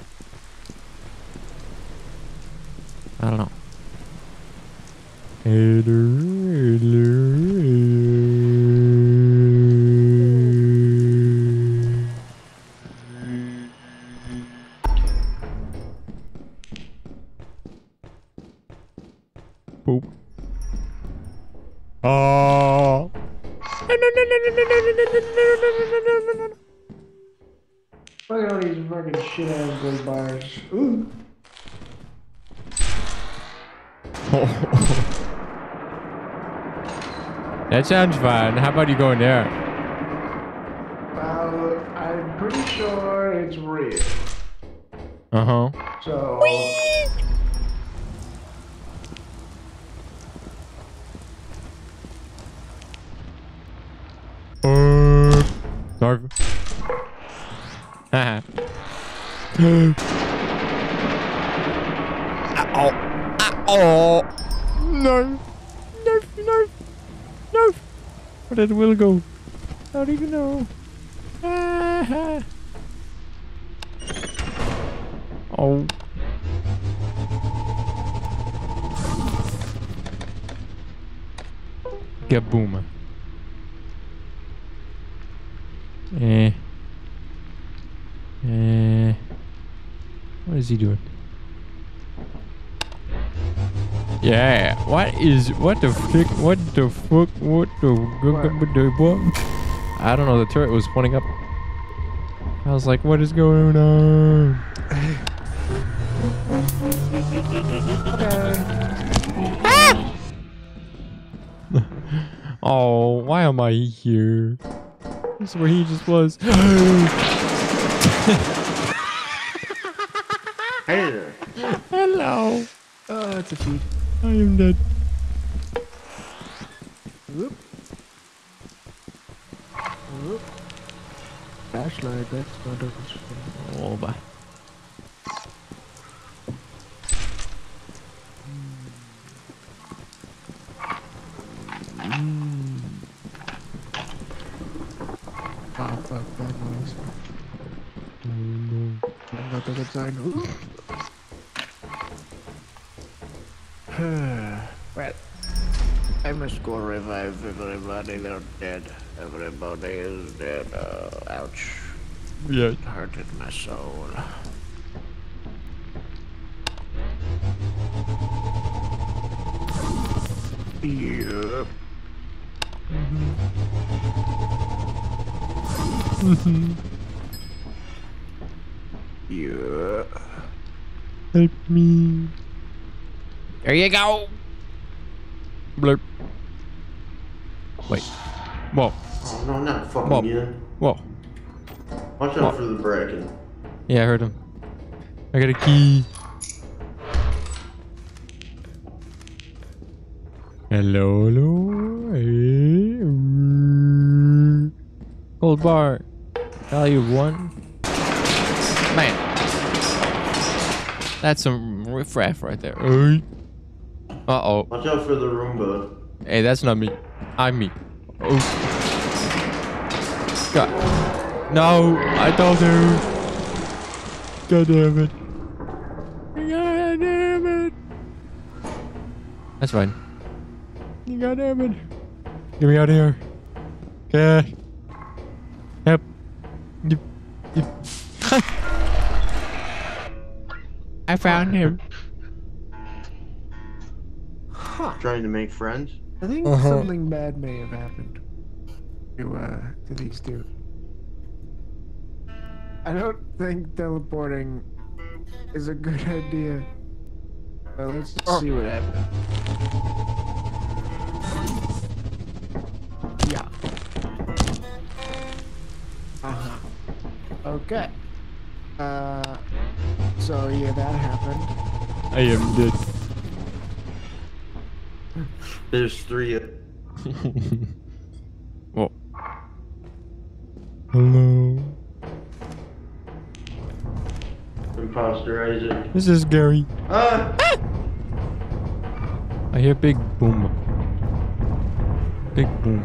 That sounds fun. How about you going there? Well, I'm pretty sure it's real. Uh huh. So. Uh, Dark. Haha. Ow. Ow. No. No. Where did Will go? I don't even know. Ah. Oh. Kaboom. Eh. Eh. What is he doing? Yeah. What is? What the frick? What the fuck? What the? What? I don't know. The turret was pointing up. I was like, what is going on? oh, why am I here? This is where he just was. Hey there. Hello. Oh, that's a feat. I Help me. There you go. Blurp. Wait. Whoa. Oh no, not fucking Bob. you. Whoa. Watch out Bob. for the bracken. Yeah, I heard him. I got a key. Hello, hello. Hey. Gold bar. Value one. Man. That's some riffraff right there. Hey. Uh-oh. Watch out for the Roomba. Hey, that's not me. I'm me. Oh. God. No, I told you. God damn it. God damn it. That's fine. God damn it. Get me out of here. Okay. Yep. Yep. Yep. I found him. Huh. Trying to make friends? I think uh -huh. something bad may have happened to uh to these two. I don't think teleporting is a good idea. Well, let's just oh. see what happens. Yeah. Uh-huh. Okay. Uh, so yeah, that happened. I am dead. There's three. oh. Hello. Imposter Isaac. This is Gary. Ah! I hear big boom. Big boom.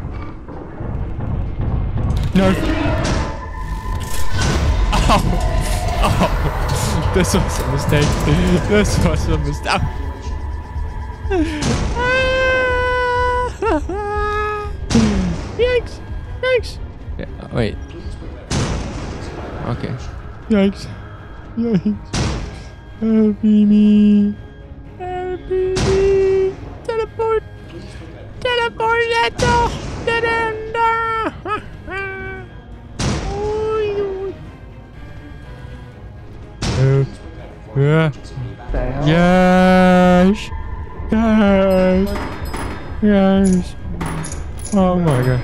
No. Oh. Oh. This was a mistake. This was a mistake. Yikes. Yikes. Yeah, wait. Okay. Yikes. Yikes. Help me. Help me. Teleport. Teleport door. yeah. The hell? Yes. Yes. Yes. Oh my god.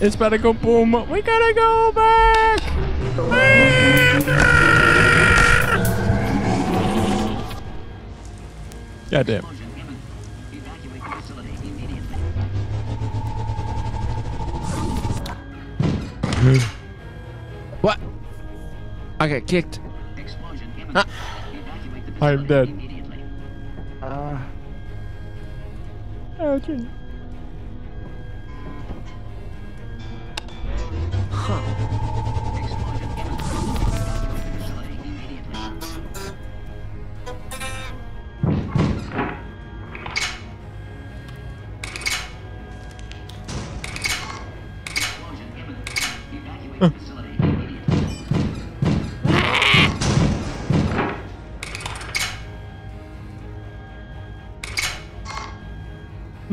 It's about to go boom. We gotta go back. God damn. what? I got kicked. I am dead. Uh, Aldrin. Huh.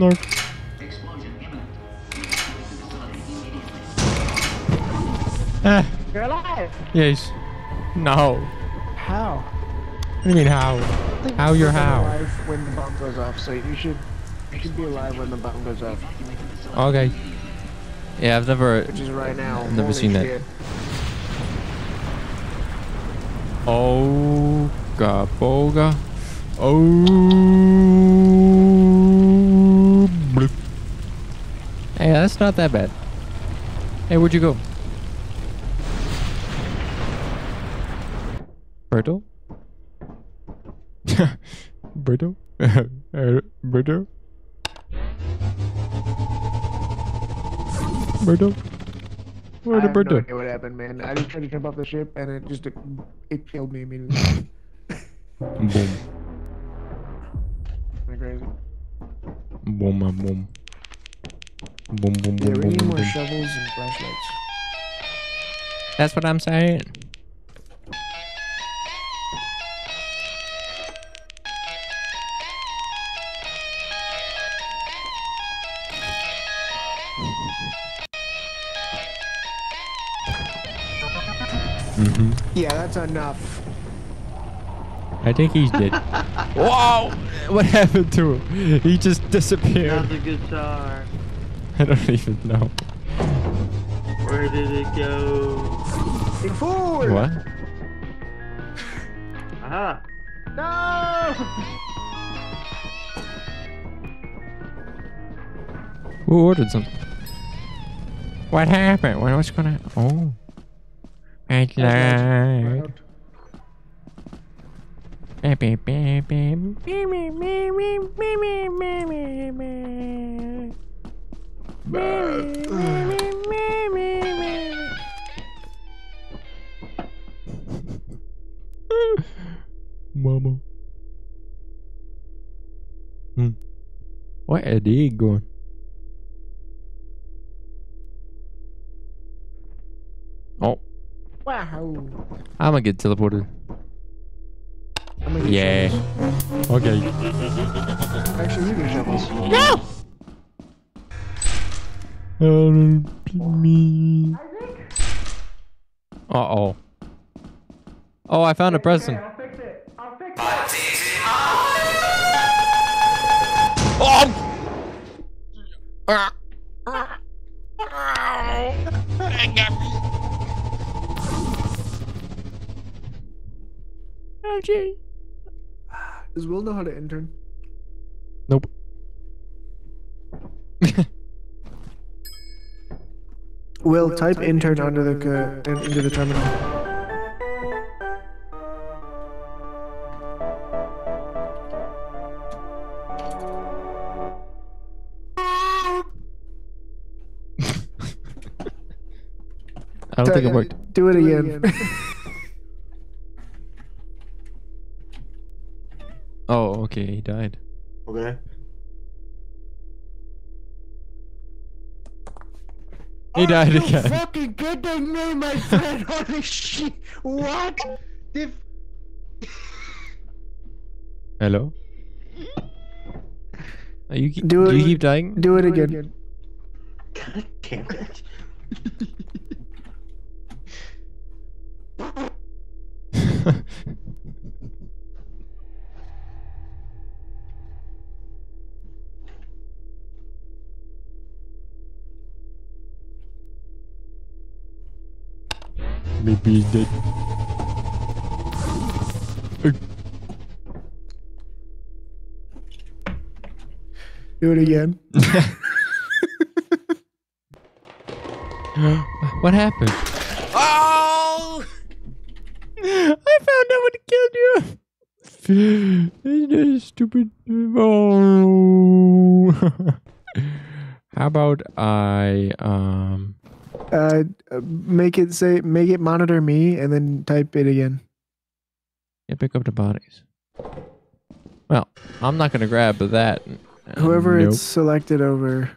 North. Ah, you're alive. yes. No. How? What do you mean how? How you're you're how? alive when the bomb goes off, so you should you should be alive when the bomb goes off, Okay. Yeah, I've never. which is right now. I've never Holy seen that. shit. Oh, boga. Oh. Hey, that's not that bad. Hey, where'd you go? Berto? Berto? Uh, Berto? Berto? I Where'd the have no Berto? idea what happened, man. I just tried to jump off the ship, and it just it killed me immediately. Boom. Am I crazy? Boom, boom, boom. Boom, boom, Yeah, boom, we boom, need boom, more boom. shovels and flashlights. That's what I'm saying. Mm-hmm. Yeah, that's enough. I think he's dead. Whoa! What happened to him? He just disappeared. Not the guitar. I don't even know. Where did it go? Big fool! What? Aha! No! Who ordered some? What happened? What, what's gonna? Oh. I lied. Beep, beep, beep, beep. Beep, beep, beep, beep, beep, beep, beep, beep, beep. Beep, beep, beep, beep, beep. Mama. Hmm. Where are they going? Oh, Wow. I'm gonna get teleported. I'm gonna get Yeah. shovels. Okay. Actually, you get shovels. Help me. Uh oh. Oh, I found a present. I'll fix. I'll fix Oh! Does Will know how to intern? Nope. Will, type, intern under the uh, into the terminal. I don't think it worked. Do it again. Oh, okay, he died. Okay. He died again. fucking goddamn me, my friend. Holy shit. What? The Hello? Are you, keep, Do do, you keep dying? Do it again. God damn it. Maybe he's dead. Do it again. what happened? Oh! I found out what killed you. This stupid. Oh. How about I um Uh, make it say, make it monitor me, and then type it again. yeah, pick up the bodies? Well, I'm not gonna grab that. Uh, Whoever nope, it's selected over.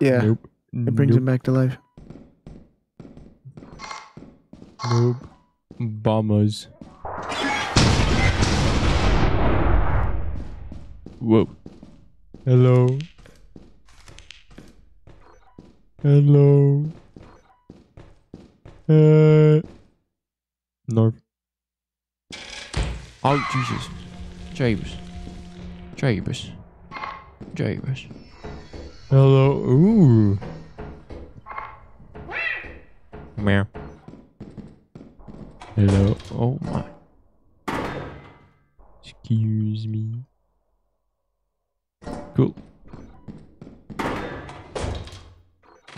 Yeah, Nope. it brings nope, him back to life. Nope. Bombers. Whoa. Hello. Hello. Uh. North. Oh, Jesus. James. James. James. Hello. Ooh. Meow. Hello. Oh my. Excuse me. Cool.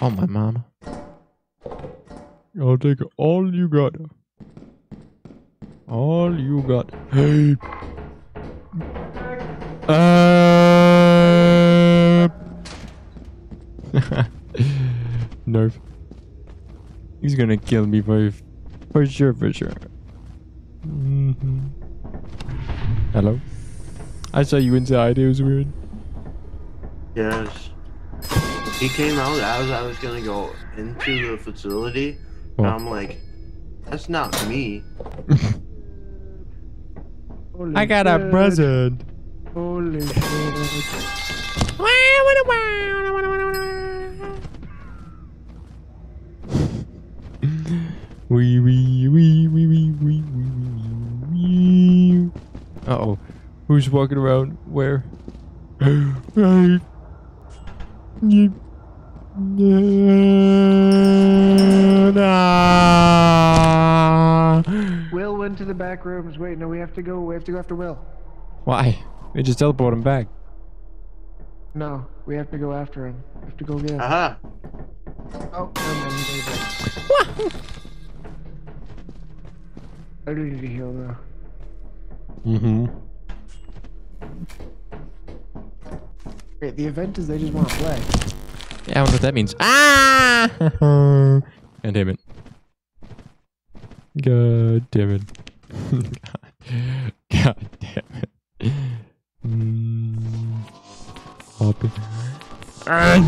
Oh my mama. I'll take all you got. All you got. Hey. Uh. Nerf. He's gonna kill me for for sure, for sure. hmm Hello. I saw you inside. It was weird. Yes. He came out as I was gonna go into the facility, oh. and I'm like, that's not me. I got a present. Holy shit. Wee wee wee wee wee wee wee wee. Uh oh, who's walking around? Where? right. Yep. Nah. Will went to the back rooms. Wait, no, we have to go. We have to go after Will. Why? We just teleport him back. No, we have to go after him. We have to go get him. Aha! Oh, never mind. He's already back. I do need to heal though. Mm-hmm. Wait, the event is they just want to play. Yeah, I wonder what that means. Ah! God damn it. God damn it. God, damn it. Mm. Hop.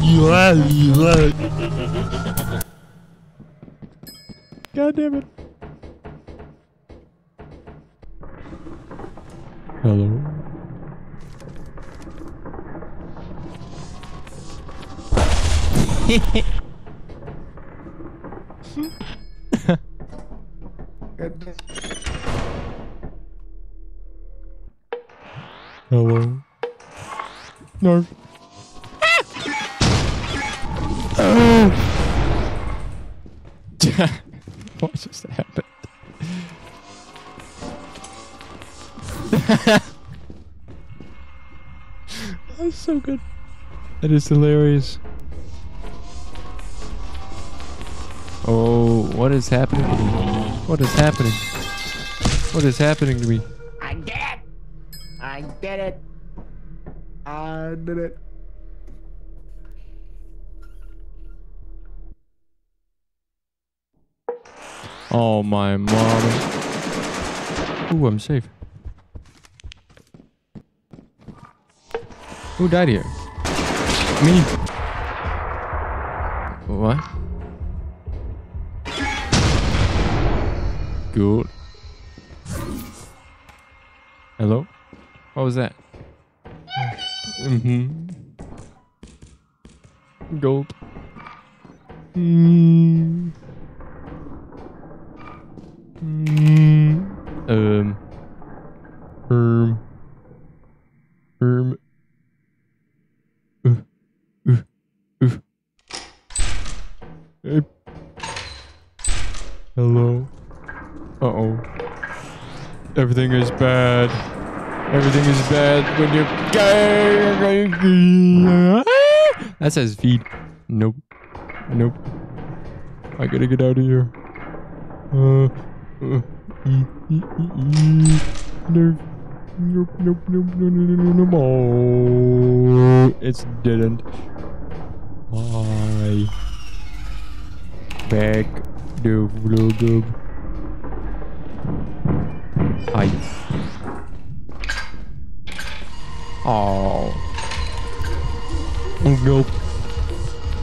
You are, you are. God damn it. Hello. Hello. Nerf. what just happened? That's so good. That is hilarious. What is happening? What is happening? What is happening to me? I did it! I did it! I did it. Oh my mom. Ooh, I'm safe. Who died here? Me. What? Good. Hello? What was that? Mm-hmm. Gold. Mm. Mm. Um. Um. Uh. Uh. Uh. Hey. Hello. Uh oh. Everything is bad. Everything is bad when you're gay. That says feed. Nope. Nope. I gotta get out of here. Uh. No. Nope, nope, nope, no, no, no, no, no, no. It's didn't. Bye. Back the vlog. Hi. Oh. Nope.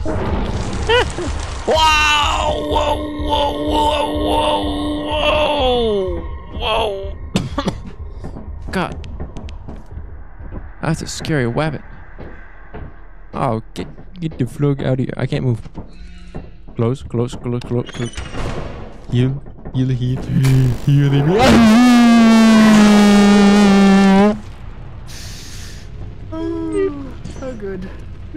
wow! Whoa! Whoa! Whoa! Whoa! Whoa! God. That's a scary weapon. Oh, get get the flug out of here. I can't move. Close, close, close, close, close. Heal, heal, heal, heal.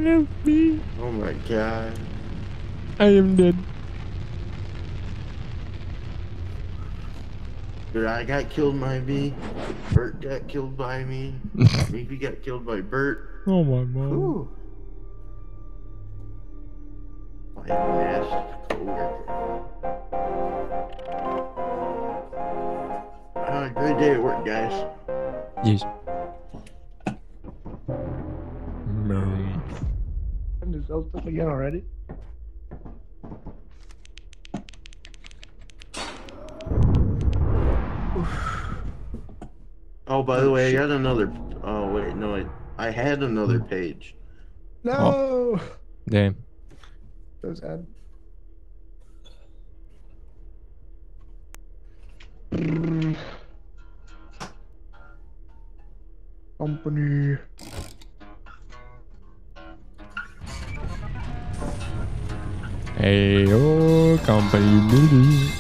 Help me. Oh my god. I am dead. Dude, I got killed by me. Bert got killed by me. Maybe got killed by Bert. Oh my god. Ooh. My nasty coworker. Ah, great day at work, guys. Yes. And this stuff again already? Oh, by the way, I got another. Oh wait, no, I I had another page. No! Oh. Damn. So sad. Company. Hey, oh, company building.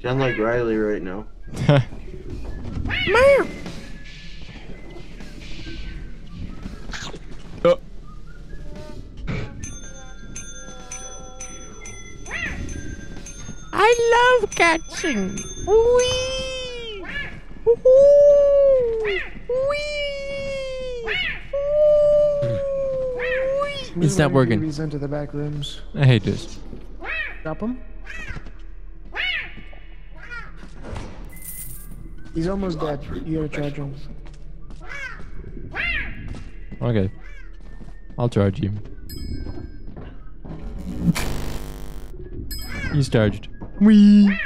Sound like Riley right now. Oh. I love catching. Wee. It's not working. He's into the back rooms. I hate this. Drop him. He's almost dead. You gotta charge him. Okay. I'll charge you. He's charged. Wee.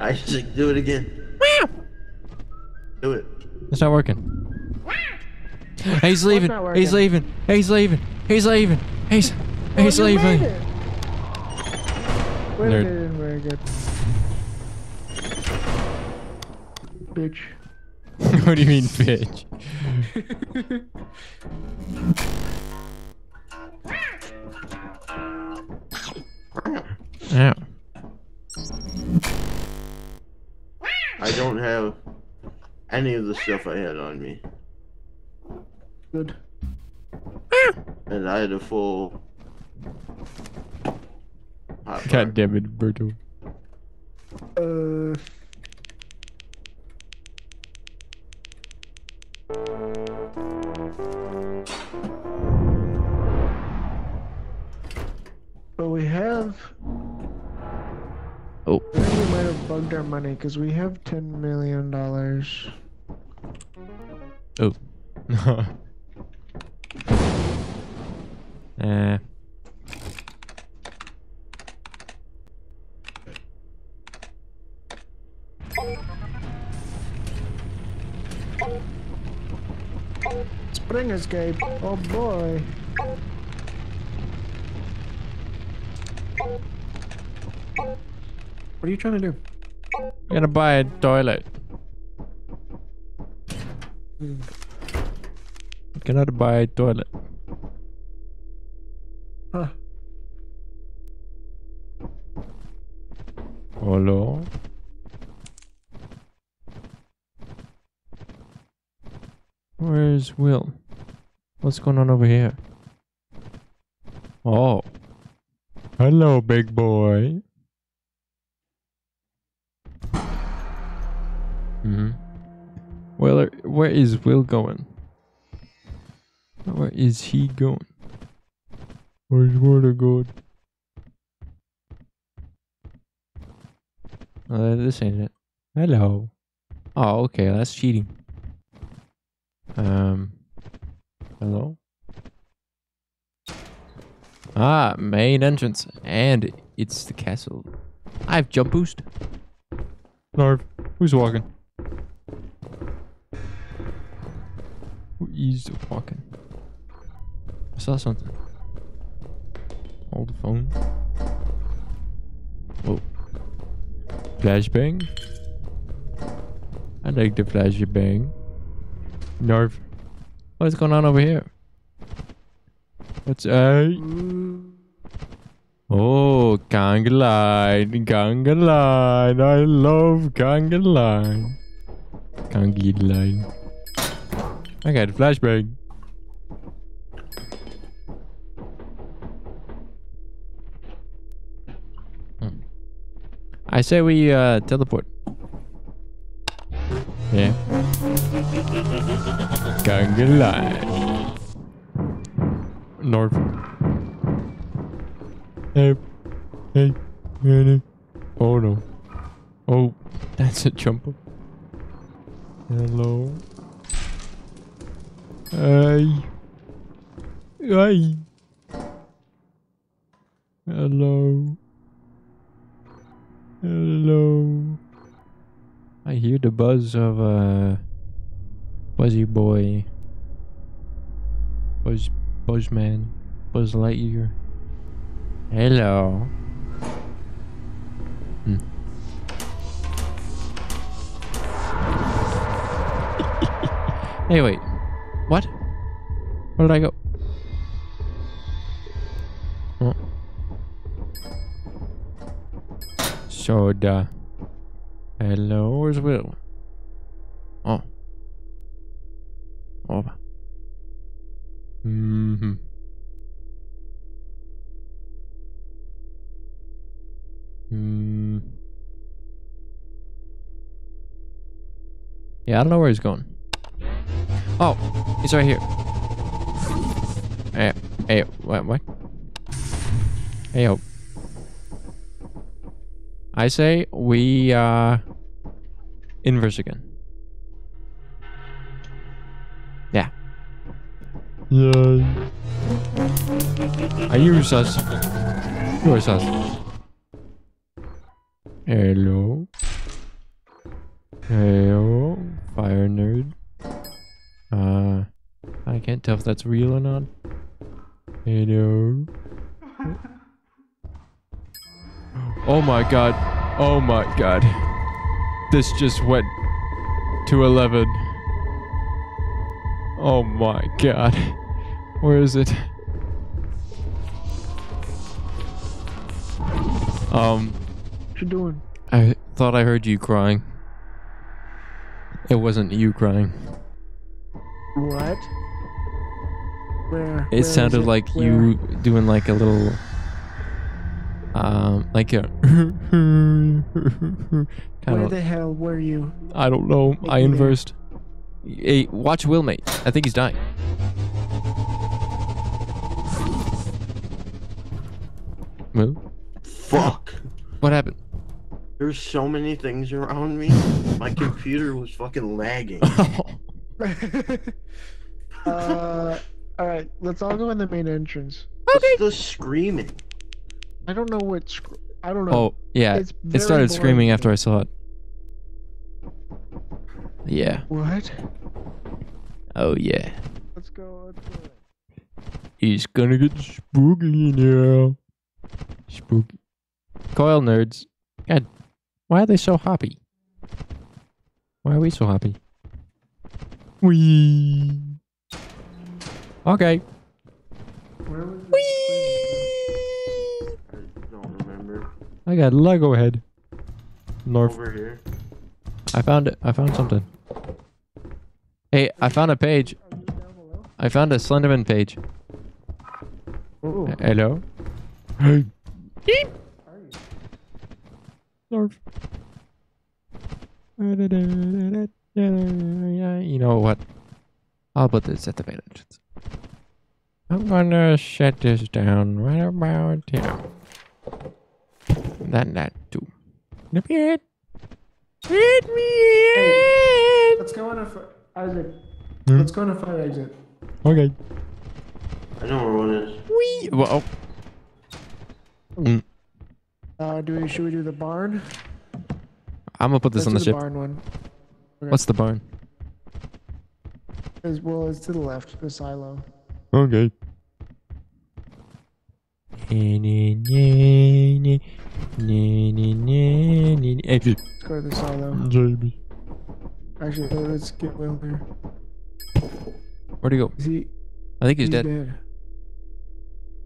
Isaac, do it again not working. He's leaving. He's leaving. He's leaving. He's leaving. He's he's leaving. Nerd. Bitch. what do you mean, bitch? yeah. I don't have any of the stuff I had on me, Good. and I had a full. hot bar. God damn it, Berto. Uh. But we have. Oh. Bugged our money because we have ten million dollars. Oh. uh, Spring escape. Oh boy. What are you trying to do? I'm gonna buy a toilet. Hmm. Cannot buy a toilet. Huh. Hello? Where's Will? What's going on over here? Oh. Hello, big boy. Hmm Well, where is Will going? Where is he going? Where's water going? Uh, this ain't it. Hello. Oh, okay, that's cheating. Um. Hello? Ah, main entrance. And it's the castle. I have jump boost. Narv, who's walking? Who is walking? I saw something. Hold the phone. Oh. Flashbang? I like the flashbang. Nerve. What's going on over here? What's a Oh, conga line, conga line. I love conga line. Conga line. I got a flashbang. Hmm. I say we uh, teleport. Yeah. Conga line. North. Hey. Hey. Oh no. Oh, that's a jumper. Hello. Hey. Hey. Hello. Hello. I hear the buzz of uh Buzzy Boy. Buzz Buzzman. Buzz Lightyear. Hello. Hey, wait. What? Where did I go? Oh. Soda. Hello, where's Will? Oh. Oh. Mm-hmm. Hmm. Yeah, I don't know where he's going. Oh, he's right here. Hey, hey, what, what? Hey, oh. I say we, uh, inverse again. Yeah. Yeah. Are you sus? You are sus. Hello. Hello. Fire nerd. Uh, I can't tell if that's real or not. Hello. Oh my god. Oh my god. This just went to 11. Oh my god. Where is it? Um, What you doing? I thought I heard you crying. It wasn't you crying. What? Where? It where is sounded it? like Where? you doing like a little, um, like a kind Where of. the hell were you? I don't know. Make I me inversed. Hey, watch Will, mate. I think he's dying. Will, Fuck. what happened? There's so many things around me. My computer was fucking lagging. uh, all right. Let's all go in the main entrance. What's the screaming? I don't know what. Sc- I don't know. oh, yeah. It's It very started screaming after I saw it. Yeah. What? Oh, yeah. Let's go. Let's go. It's gonna get spooky now. Spooky. Coil nerds. God, why are they so happy? Why are we so happy? Wee. Okay. Where was it? Wee. I don't remember. I got Lego head. North. Over here. I found it. I found something. Hey, I found a page. Are you down below? I found a Slenderman page. Oh, Uh, Hello. Hey. Beep. Are you? Know what? I'll put this at the main entrance. I'm gonna shut this down right about here. Then that too. Let me in. Let me in. Let's go on a fi- Isaac. Hmm? Let's go on a fire exit. Okay. I know where one is. Wee. Well, oh, Uh, do we? Should we do the barn? I'm gonna put this Let's on the ship. barn one. What's the barn? As well as to the left, the silo. Okay. Let's go to the silo. Jamie. Actually, uh, let's get Will there. Where'd he go? Is he? I think he's, dead.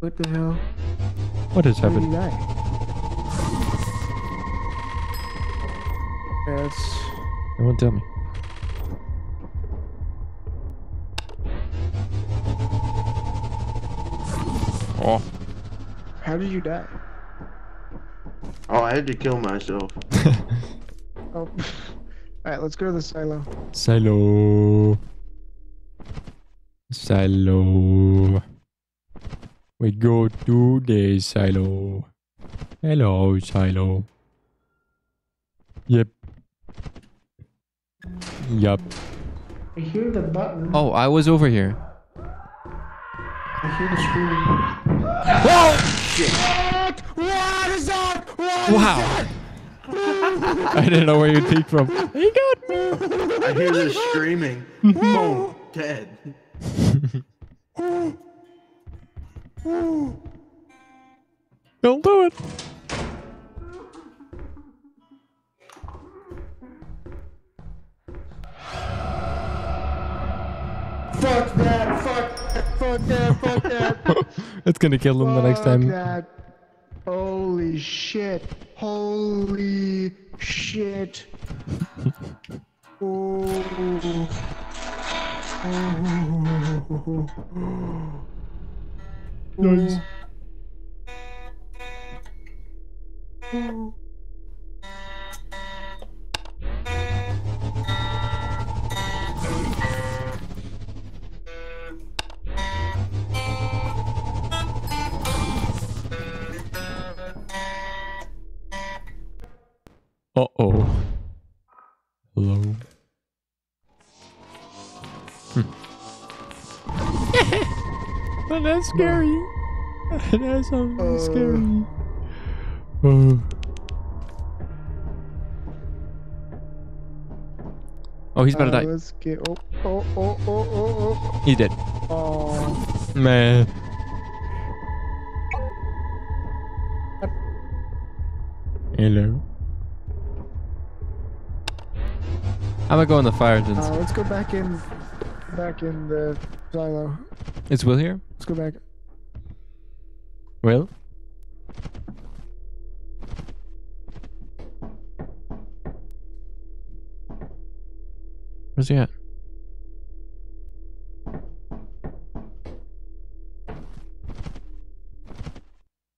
What the hell? What has happened? Die? Yeah, it's No one tell me. Oh. how did you die? Oh, I had to kill myself. Oh, all right. Let's go to the silo. Silo. Silo. We go to the silo. Hello, silo. Yep. Yup. I hear the button. Oh, I was over here. I hear the screaming. Whoa! What is that? What Wow. I didn't know where you'd peek from. He got me. I hear this screaming. Boom. Dead. Don't do it. Fuck that! Fuck that! Fuck that! Fuck that! It's gonna kill him the next time. that. Holy shit! Holy shit! oh. Nice. Oh. Hello. but that's scary. that's something Uh. scary. Oh. Oh, he's about to Uh, die. Let's get. Oh, oh, oh, oh, oh, He's dead. oh. Oh. Man. Hello. I'm gonna go in the fire engines. Uh, let's go back in. Back in the silo. Is Will here? Let's go back. Will? Where's he at?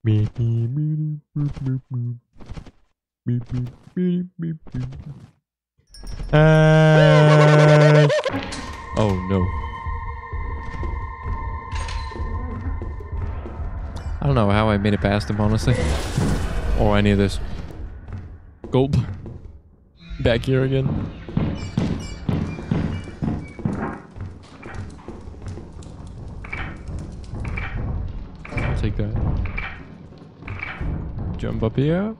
Beep, beep, beep, boop, boop, boop. Beep, beep, beep, beep, beep. Uh, oh no. I don't know how I made it past him, honestly. Or any of this. Gulp. Back here again. I'll take that. Jump up here.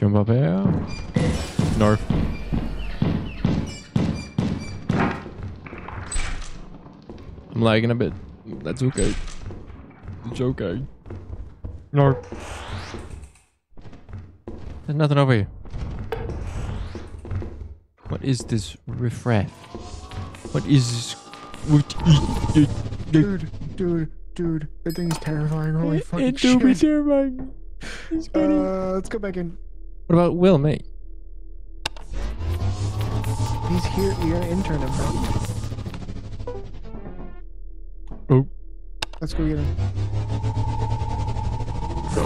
Jump up here. North. I'm lagging a bit. That's okay. It's okay. North. There's nothing over here. What is this riffraff? What is this? What is it? Dude, dude, dude, that thing's terrifying. Holy fucking It do be terrifying. It's funny. Uh, let's go back in. what about Will, mate? He's here. You gotta intern him, bro. Oh. Let's go get him. So,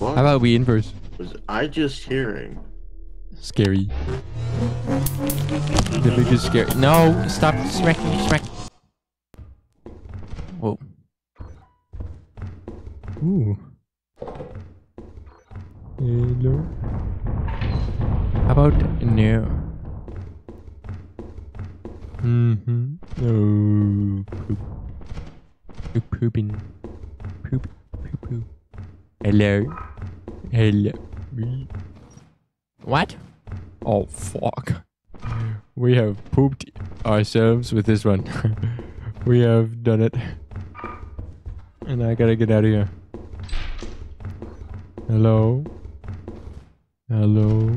How about we inverse? was I just hearing? Scary. The biggest scary. No, stop smacking, smack. Whoa. Ooh. Hello. How about no? Mm-hmm. No. Poop. Poop pooping. Poop. Poop poop. Hello. Hello. What? Oh fuck. We have pooped ourselves with this one. we have done it. And I gotta get out of here. Hello? Hello?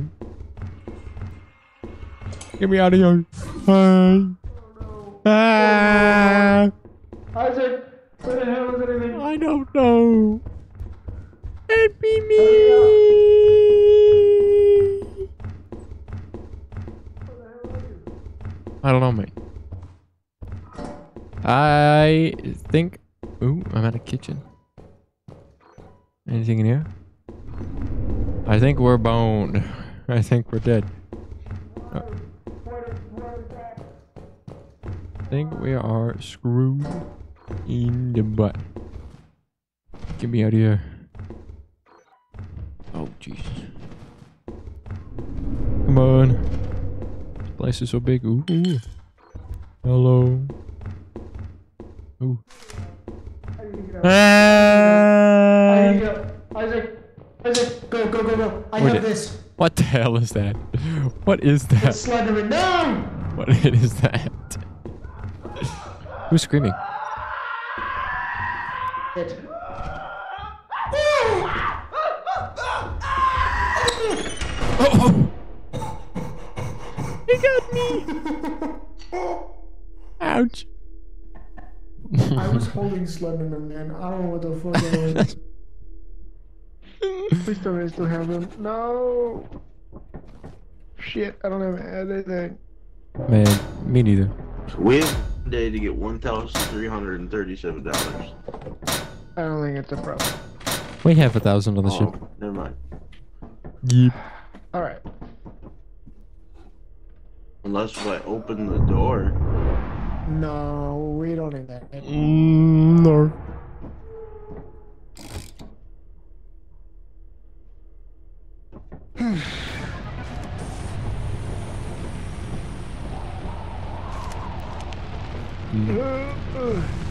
Get me out of here. Hi. Ah, Isaac, where the hell is everything? I don't know. Help me. I don't know, mate. I think. Ooh, I'm at a kitchen. Anything in here? I think we're boned. I think we're dead. Uh, think we are screwed in the butt. Get me out of here. Oh, Jesus. Come on. This place is so big. Ooh. ooh. Hello. Ooh. Ah! Isaac, Isaac, go, go, go, go. I Where'd have it- this. What the hell is that? What is that? Slenderman, no! What is that? Who's screaming? It. Oh! He got me! Ouch. I was holding Slenderman, man. I don't know what the fuck that was. Please tell me I still have him. No! Shit, I don't have anything. Man, me neither. We have day to get one thousand three hundred and thirty-seven dollars. I don't think it's a problem. We have a thousand on the ship. Oh, never mind. Yep. Alright. Unless if I open the door. No, we don't need that. Mm, no.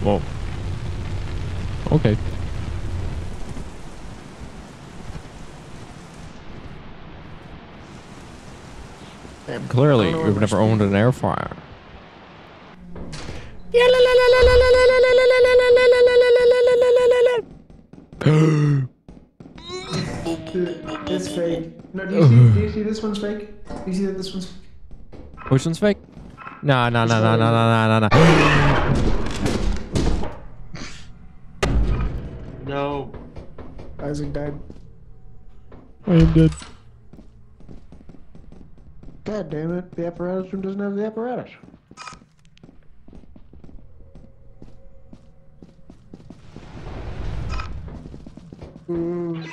Whoa. Okay. Damn. Clearly, I don't know we've where never my owned an air fryer. Dude, It's fake. No, do you, see, do you see this one's fake? Do you see that this one's Which one's fake? No, no, no, no, no, no, no, no. No. No. Isaac died. I am dead. God damn it! The apparatus room doesn't have the apparatus. Mm.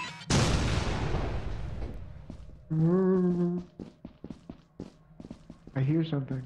Mm. I hear something.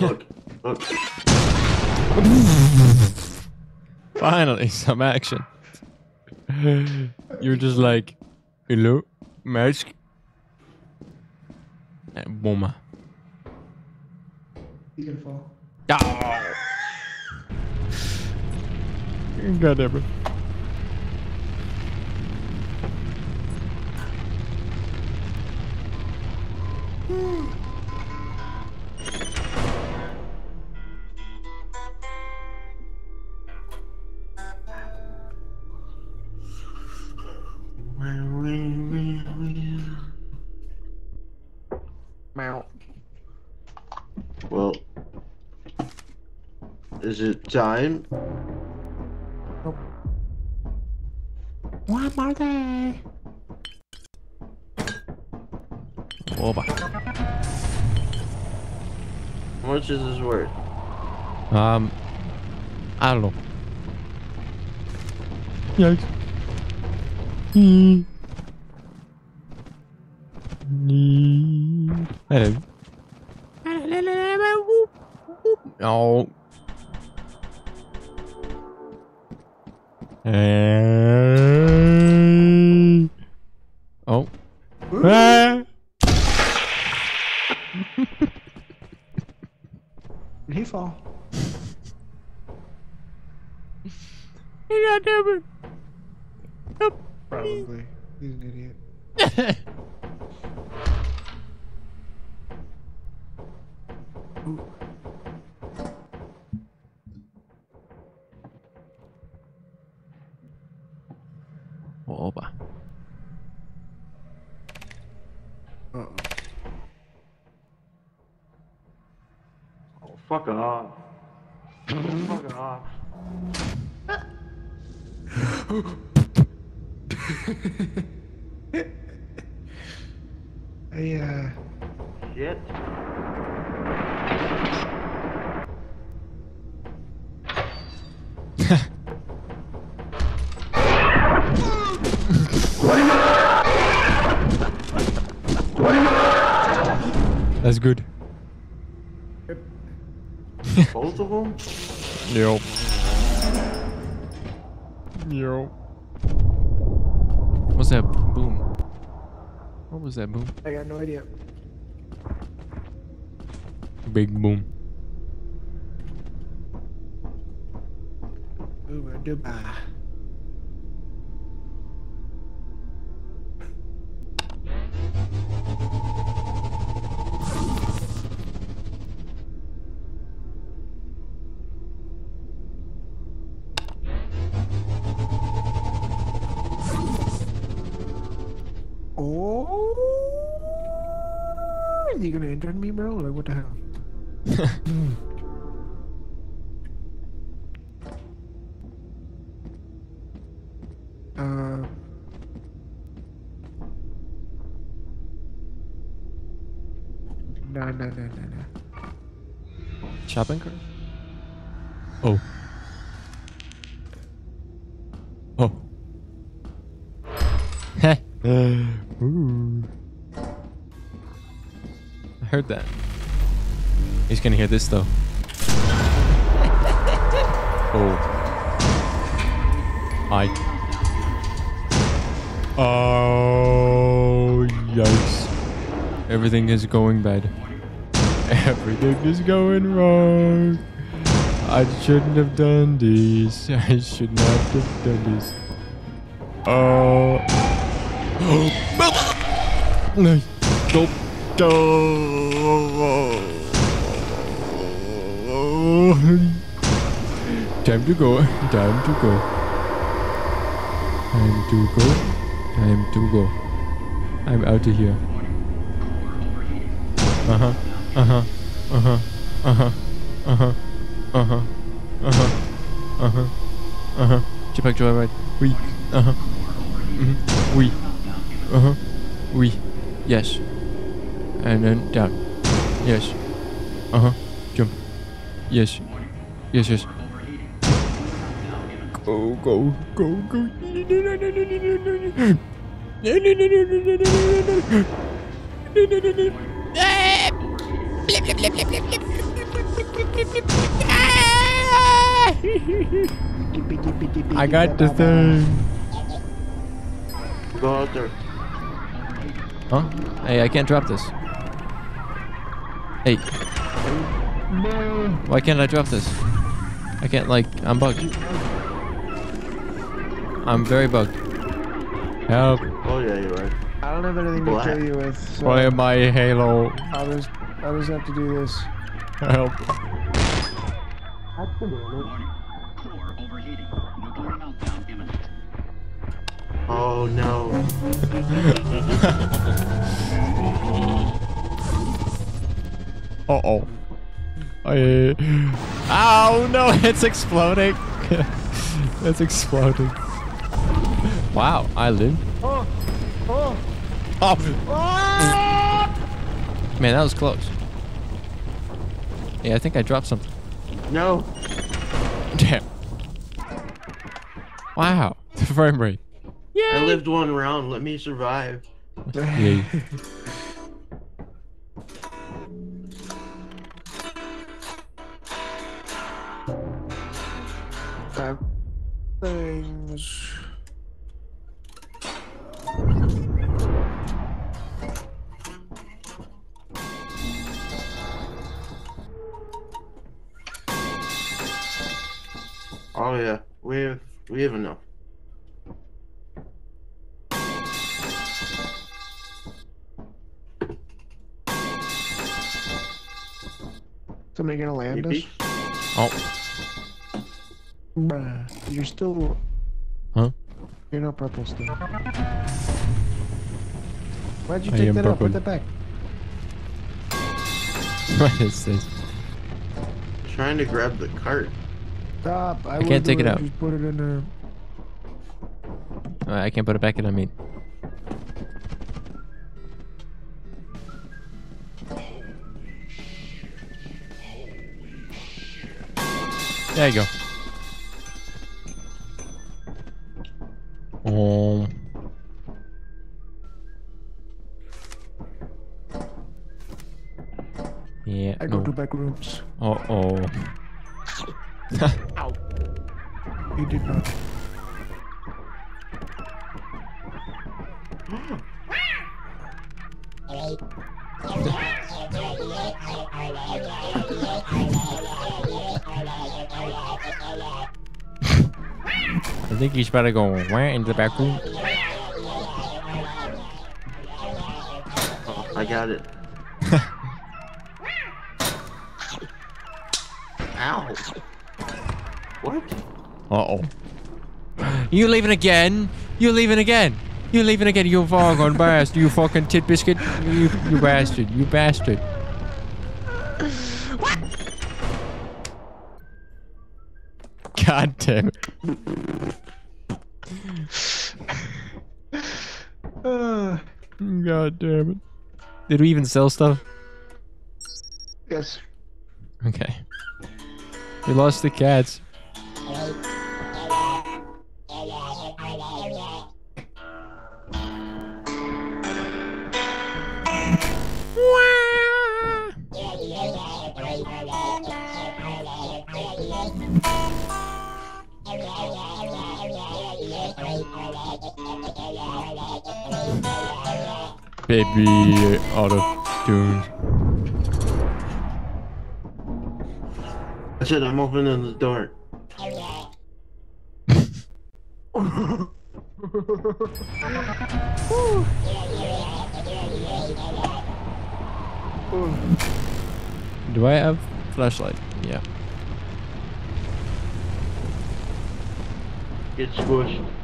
Look, look. Finally, some action. You're just like, hello, mask. Eh, and boom. You gonna fall? Oh. God damn it. Is it time? One more day. Oba. How much is this worth? Um, I don't know. Yikes. Hmm. Big boom. Uber Dubai. Uh, no, no, no, no, no. Shopping cart? Oh. Oh. Heh. Ooh. I heard that. He's gonna hear this though. Oh. Hi. Oh, yikes. Everything is going bad. Everything is going wrong. I shouldn't have done this. I should not have done this. Oh. No. Nope. Time to go. Time to go. Time to go. Time to go. I'm out of here. Uh huh. Uh huh. Uh huh. Uh huh. Uh huh. Uh huh. Uh huh. Uh huh. Uh huh. Jetpack joyride. Oui. Uh huh. Mm-hmm. Oui. Uh huh. Oui. Yes. And then down. Yes. Uh huh. Jump. Yes. Yes, yes. Go, go, go, go. I got the thing. Go out there. Huh? Hey, I can't drop this. Hey. Why can't I drop this? I can't, like, I'm bugged. I'm very bugged. Help. Oh yeah, you're right. I don't have anything to kill you with, so Why am I Halo? I'll just, I'll have to do this. Help. Core overheating. Nuclear meltdown imminent. Oh no. Uh-oh. I... Oh, no, it's exploding. it's exploding. Wow, I lived. Oh, oh, Oh, oh! man, that was close. Yeah, I think I dropped something. No. Damn. Wow, the frame rate. Yeah. I lived one round. Let me survive. Yay. Five things. Oh yeah. We have we have enough. Somebody gonna land us? Oh, Bruh, you're still. Huh? You're not purple still. Why'd you I take am that out? Put purple. that back. what is this? Trying to grab the cart. Stop. I, I can't do take it out. Just put it in there. Uh, I can't put it back in, I mean. There you go. Um. Yeah. I no. go to back rooms. Uh oh. You did not. I think he's better go where into the back room. Oh, I got it. Ow. What? Uh oh. You leaving again? You leaving again? You leaving again? You fucking bastard! You fucking tit biscuit! You, you bastard! You bastard! God damn it! God damn it! Did we even sell stuff? yes. Okay. We lost the cats. Baby auto tune. I said I'm opening the door. Do I have flashlight? Yeah. Get squished.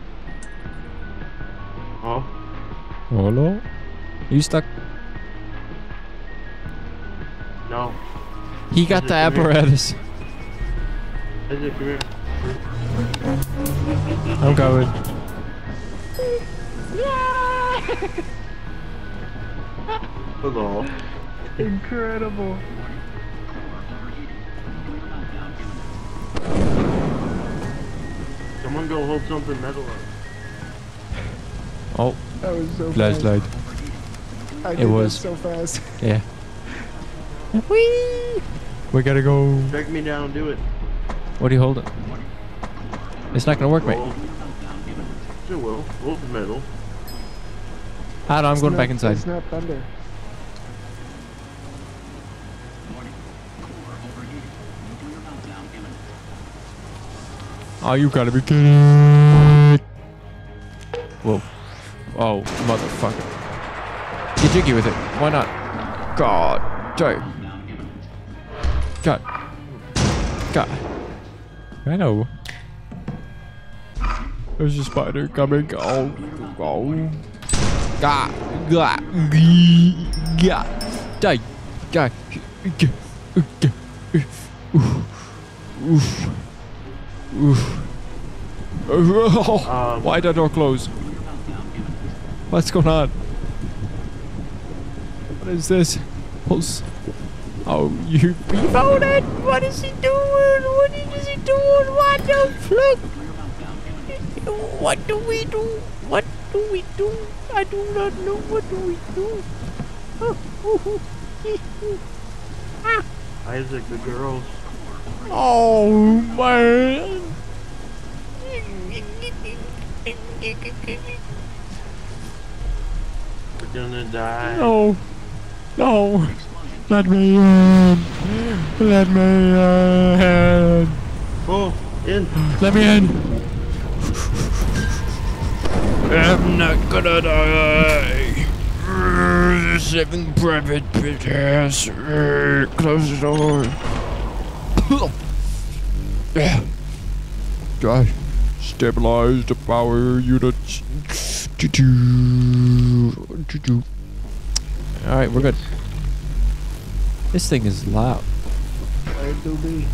Oh, Hello? You stuck? no. He got the apparatus. Isaac, come here. I'm coming. Hello. Incredible. Someone go hold something metal up. Oh, That was so flashlight. Fast. I It did that was. so fast. Yeah. Whee! We gotta go. Drag me down, do it. What are you holding? It's not gonna work, mate. Roll. It will. Hold the metal. I don't. I'm It's going not- back inside. It's not thunder. Warning. Core overheating. Nuclear meltdown imminent. Oh, you gotta be kidding. Whoa. Oh, motherfucker. Get jiggy with it. Why not? God. Joe. God. God. I know. There's a spider coming. Oh. Oh. God. God. God. Die. God. Oof. Oof. Oof. Um, Why the door close? What's going on? What is this? Pulse. Oh, you reloaded? What is he doing? What is he doing? What the fuck? What do we do? What do we do? I do not know. What do we do? Isaac, the girls. Oh man. We're gonna die. No. No. Let me in. Let me in. Oh, in. Let me in. I'm not gonna die. Seven private bitches. Uh, Close the door. Yeah. Josh, stabilize the power units. Choo-choo. Choo-choo. All right, we're good. This thing is loud. I do.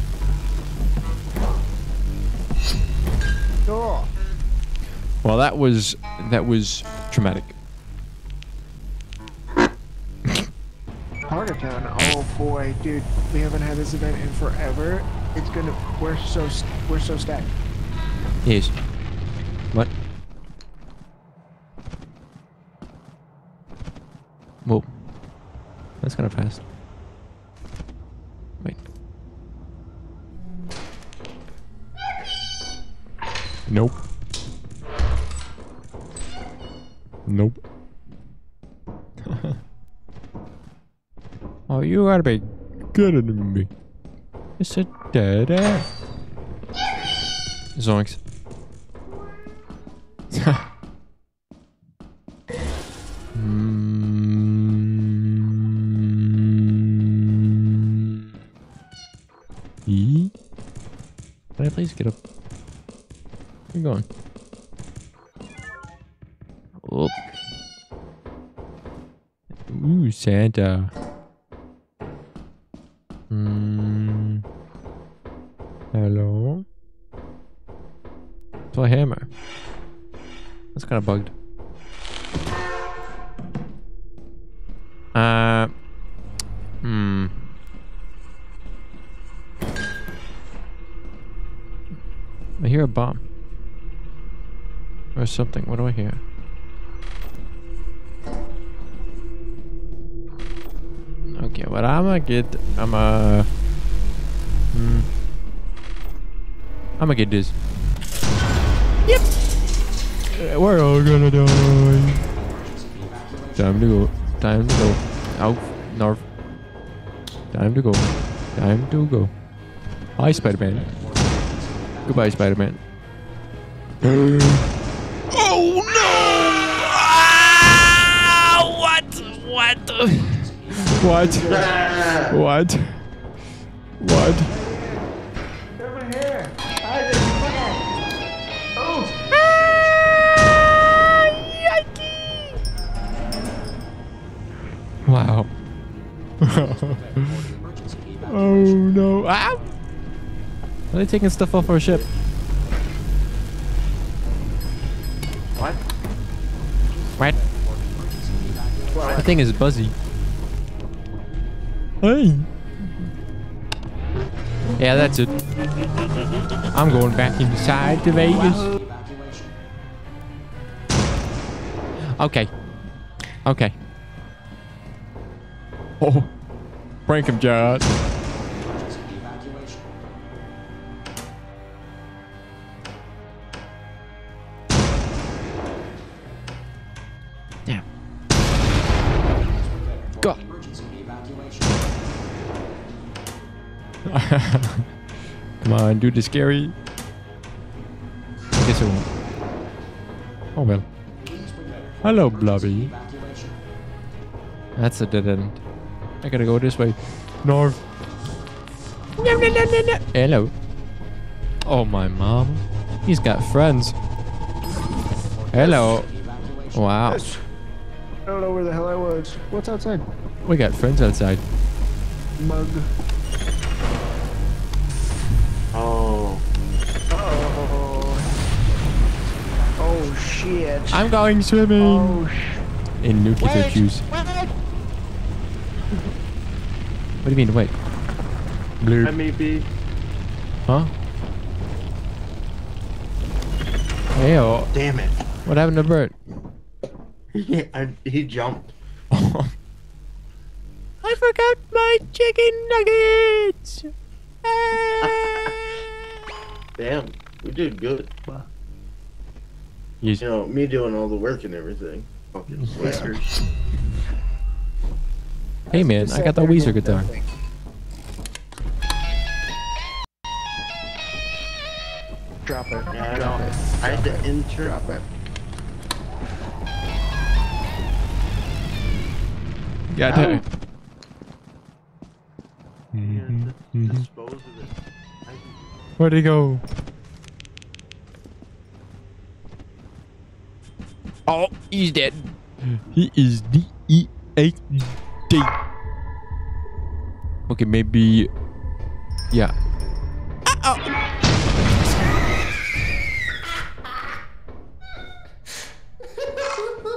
Oh. Well, that was that was traumatic. Town. Oh boy, dude, we haven't had this event in forever. It's gonna. We're so, we're so stacked. Yes. What? Whoa. That's kind of fast. Wait. Nope. Nope. oh, you gotta be kidding me. It's a dead end. Zoinks. Ooh, Santa. Mm. Hello? It's hammer. That's kind of bugged. Uh. Hmm. I hear a bomb. Or something. What do I hear? Get, I'm a. Hmm. I'm gonna get this. Yep. Uh, We're all gonna die. Time to go. Time to go. Out north. Time to go. Time to go. Hi, Spider-Man. Goodbye, Spider-Man. oh no! Ah! What? What? What? What? What? Wow. oh no. Ah! Are they taking stuff off our ship? What? What? The thing is buzzy. Hey. Yeah, that's it. I'm going back inside to Vegas. Okay. Okay. Oh. Prank him, John. Come on, do the scary. I guess it won't. Oh well. Hello, Blobby. That's a dead end. I gotta go this way. North. Hello. Oh, my mom. He's got friends. Hello. Wow. I don't know where the hell I was. What's outside? We got friends outside. Mug. I'm going swimming Oh sh. in nuclear juice. What do you mean, wait? Blue. MEB. Huh? Hey, oh, Damn it. what happened to Bert? Yeah, I, he jumped. I forgot my chicken nuggets. Damn. We did good. Yes. You know, me doing all the work and everything. Fucking swear. Hey man, I got the Weezer guitar. Drop it. Yeah, I Drop know. it. I had to enter. Drop it. Got Ow. it. and Mhm. dispose of it. Where'd he go? Oh, he's dead. He is D E A D. Okay, maybe. Yeah.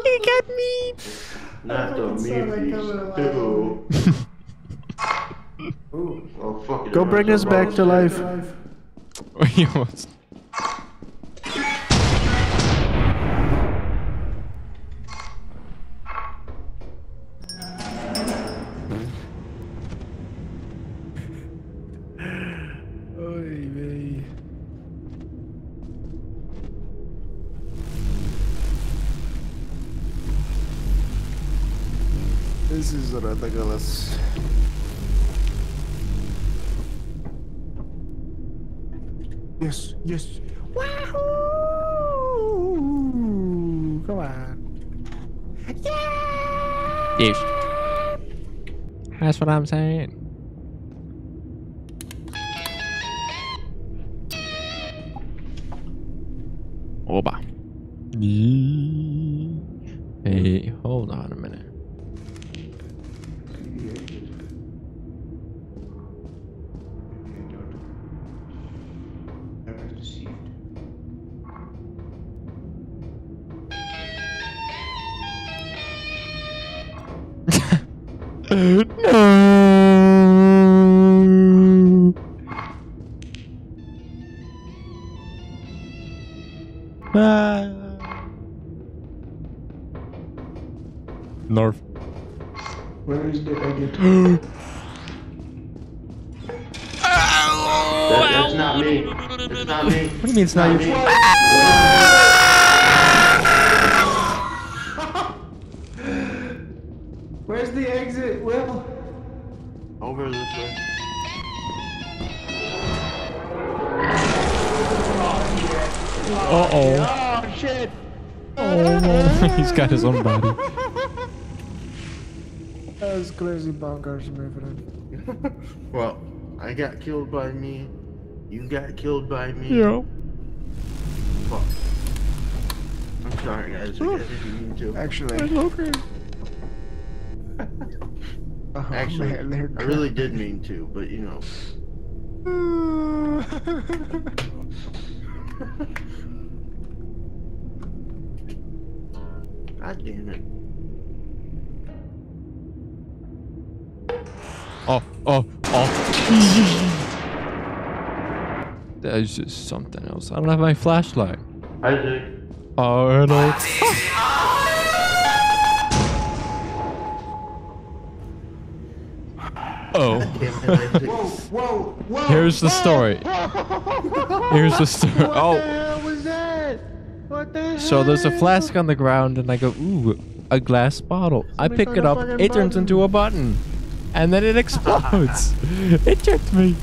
He got me. Not the memes too. Oh fuck it. Go bring us back to life. He This is ridiculous. Yes, yes. Wahoo! Come on. Yeah! Yes. That's what I'm saying. Oh, Oba. Hey, you mean it's not you? me. Where's the exit, Will? Over this way. Uh oh. Oh shit! Oh, no. he's got his own body. That was crazy bonkers, my friend. Well, I got killed by me. You got killed by me. Yeah. Fuck. I'm sorry, guys. I didn't mean to. Actually, okay. oh, Actually, man, I really did mean to, but you know. God damn it. Oh, oh, oh. That is just something else. I don't have my flashlight. Isaac. Oh, hello. Oh, Damn it, Isaac. Whoa, whoa, whoa! here's the story. Here's the story. What the Oh, hell was that? What the hell? so there's a flask on the ground, and I go, ooh, a glass bottle. I pick it up. It turns button. into a button, and then it explodes. it tricked me.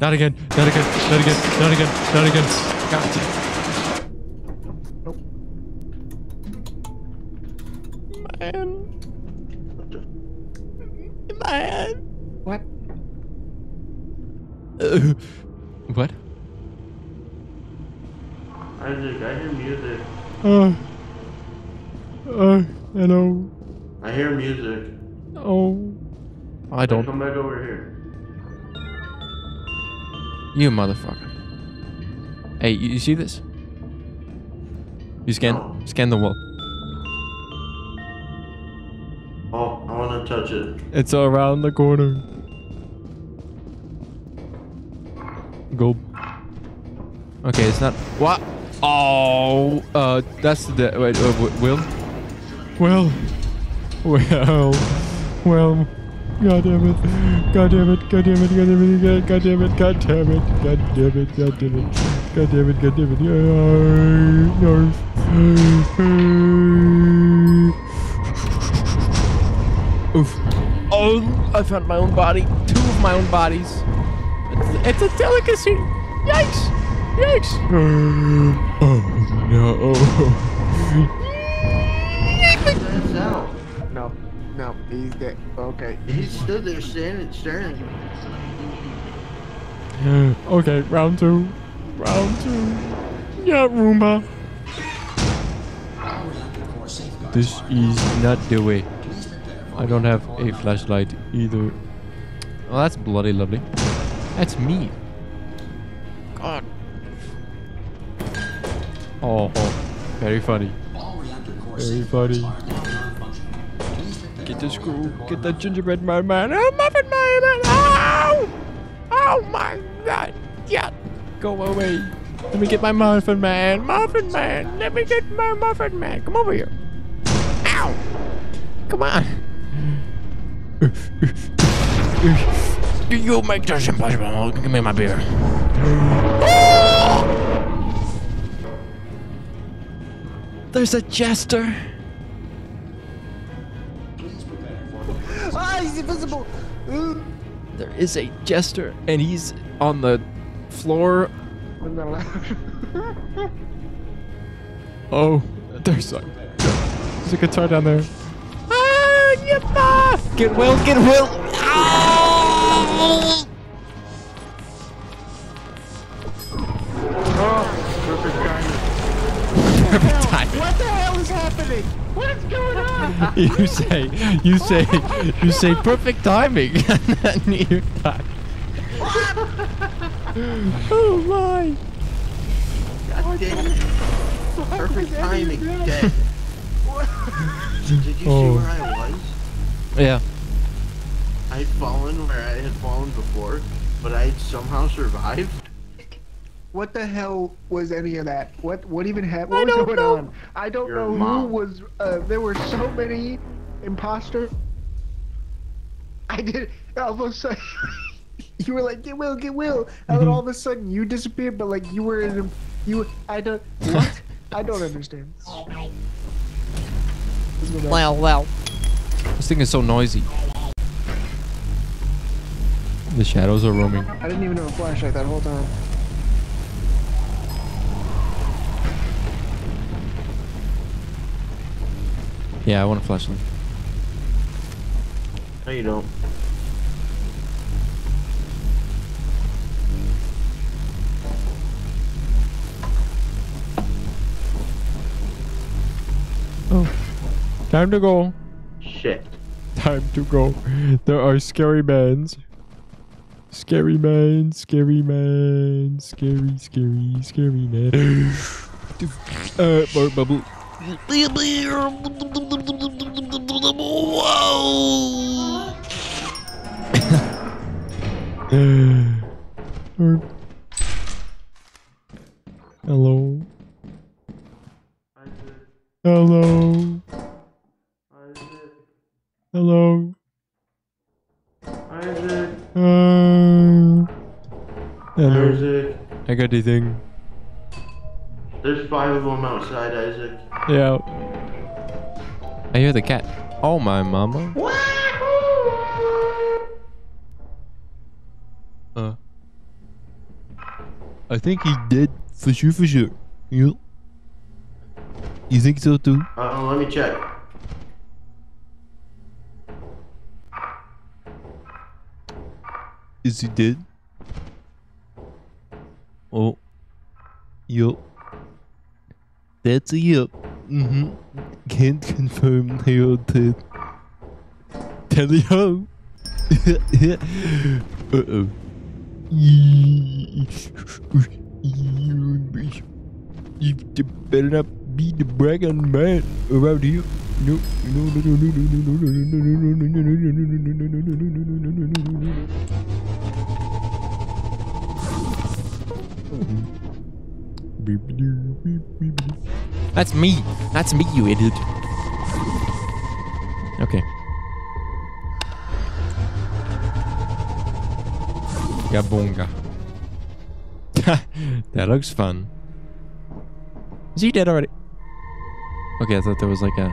Not again. Not again. Not again. Not again. Not again. God damn. Man. Man. What? Uh, what? Isaac, I hear music. Uh. Uh. Hello. I hear music. Oh. I don't. Come back over here. You motherfucker. Hey, you, you see this? You scan scan the wall. Oh, I want to touch it. It's around the corner. Go. Okay, it's not. What? Oh, uh, that's the. Wait, uh, Wi- Will? Will? Well. Well. God damn it. God damn it. God damn it. God damn it. God damn it. God damn it. God damn it. God damn it. God damn it. God damn it. Yeah, Oof. Oh, I found my own body. Two of my own bodies. It's, it's a delicacy. Yikes. Yikes. Oh, no. That's out. No, no, he's dead. Okay. He stood there standing, staring. okay, round two. Round two. Yeah, Roomba. This is not the way. I don't have a flashlight either. Well, that's bloody lovely. That's me. God. Oh, oh. very funny. Very funny. Get the screw. Get the gingerbread man, man. Oh, muffin man, man. Ow! Oh my god. Yeah. Go away. Let me get my muffin man. Muffin man. Let me get my muffin man. Come over here. Ow. Come on. You make this impossible. Give me my beer. There's a jester. Ah, he's invisible. Ooh. There is a jester, and he's on the floor. I'm allowed. Oh, there's a there's a guitar down there. Ah, yippah! Get Will, get Will! Ah! Perfect timing. what the hell is happening? What's going on? You say, you say, you say perfect timing, and then you die. oh my! God damn it. Perfect timing. Dead. Did you see Oh. where I was? Yeah. I'd fallen where I had fallen before, but I had somehow survived. What the hell was any of that? What what even happened? What was don't going know. on? I don't Your know mom. who was. Uh, there were so many imposters. I did. All of a sudden, you were like, "Get Will, get Will," and then all of a sudden you disappeared. But like you were in. a- You. I don't. What? I don't understand. Let's go back. Well, well. This thing is so noisy. The shadows are roaming. I didn't even have a flashlight that whole time. Yeah, I want a flashlight. No, you don't. Oh. Time to go. Shit. Time to go. There are scary mans. Scary man, scary man, scary, scary, scary man. uh, Bart Bubble. Or- Hello. Hello. Hello. Hello. Isaac. I got the thing. There's five of them outside, Isaac. Yeah. I hear the cat. Oh my mama. Uh. I think he's dead. for sure, for sure. You. You think so too? Uh, let me check. Is he dead? Oh. Yup. That's yup. Mm-hmm. Can't confirm are dead. Tally ho. Uh-oh. You better not be the bragging man around here. No, no, no, no, no, no, no, no, no, no, no, no, no, no, no, no, no, That's me. That's me, you idiot. Okay. Gabonga. that looks fun. Is he dead already? Okay, I thought there was like a,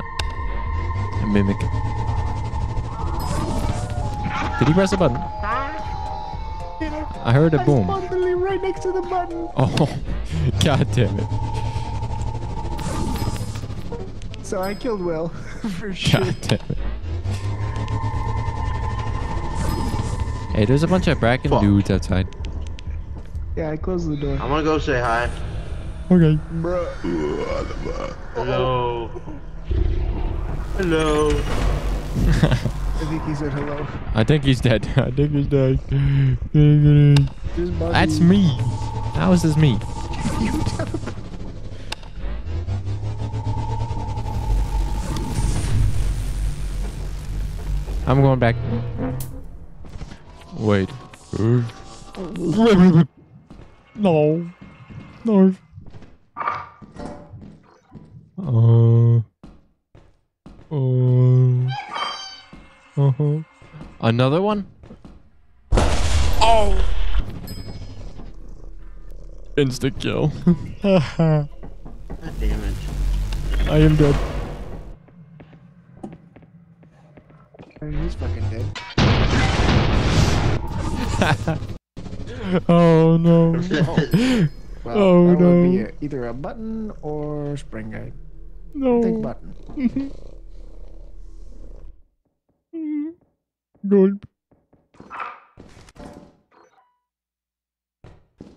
a mimic. Did he press a button? I heard a boom. right next to the button. Oh, god damn it. So I killed Will for sure. God damn it. Hey, there's a bunch of bracken Fuck. dudes outside. Yeah, I closed the door. I'm gonna go say hi. Okay. Bruh. Hello. Hello. I think he said hello. I think he's dead. I think he's dead. That's me. How is this me? You tell- I'm going back. Wait. No. No. Uh. Uh. Uh huh. Another one? Oh. Insta kill. God damn it. I am dead. He's fucking dead. Oh no. Well, Oh, would be no. a, either a button or spring guide. no. Think button. Gulp.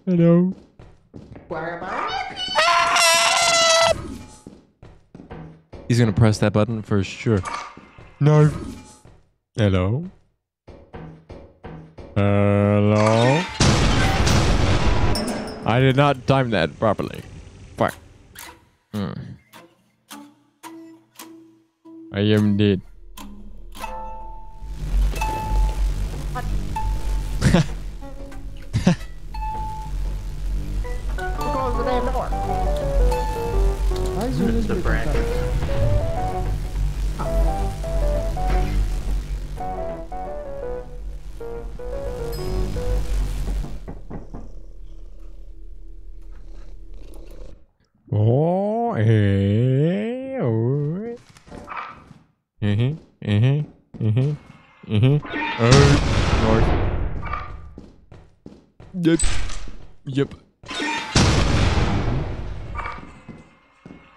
Hello. He's gonna press that button for sure. No. Hello. Hello. I did not time that properly. Fuck. Hmm. I am dead. Yep. Yep.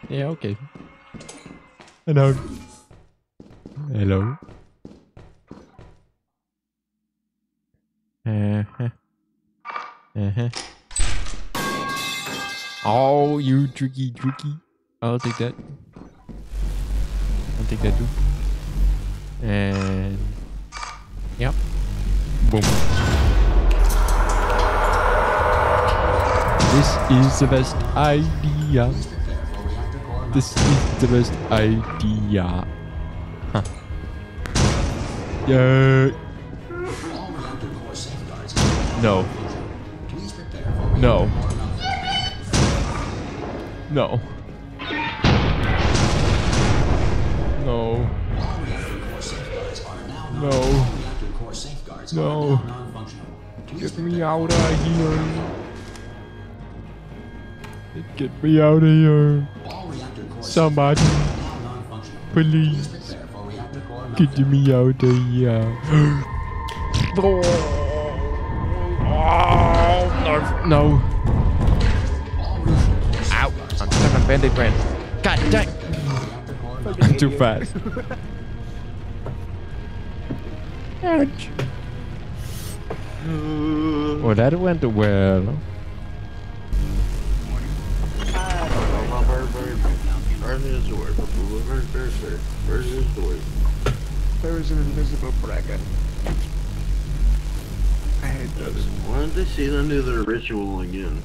Yeah, okay. Hello. Hello. Uh-huh. Uh-huh. Oh, you tricky, tricky. I'll take that. I'll take that too. And yep. Boom. This is the best idea. This is the best idea. Huh. Yeah. No. No. No. No. No. No. Get me out of here. Get me out of here. Somebody. Please. Get me out of here. Oh, no. No. Ow. I'm stuck on Band-Aid brand. God dang. I'm too fast. Ouch. Well, that went well. Where's his door? Where's his Where's his door? There is an invisible bracket. I hate those. Why don't they see them do their ritual again?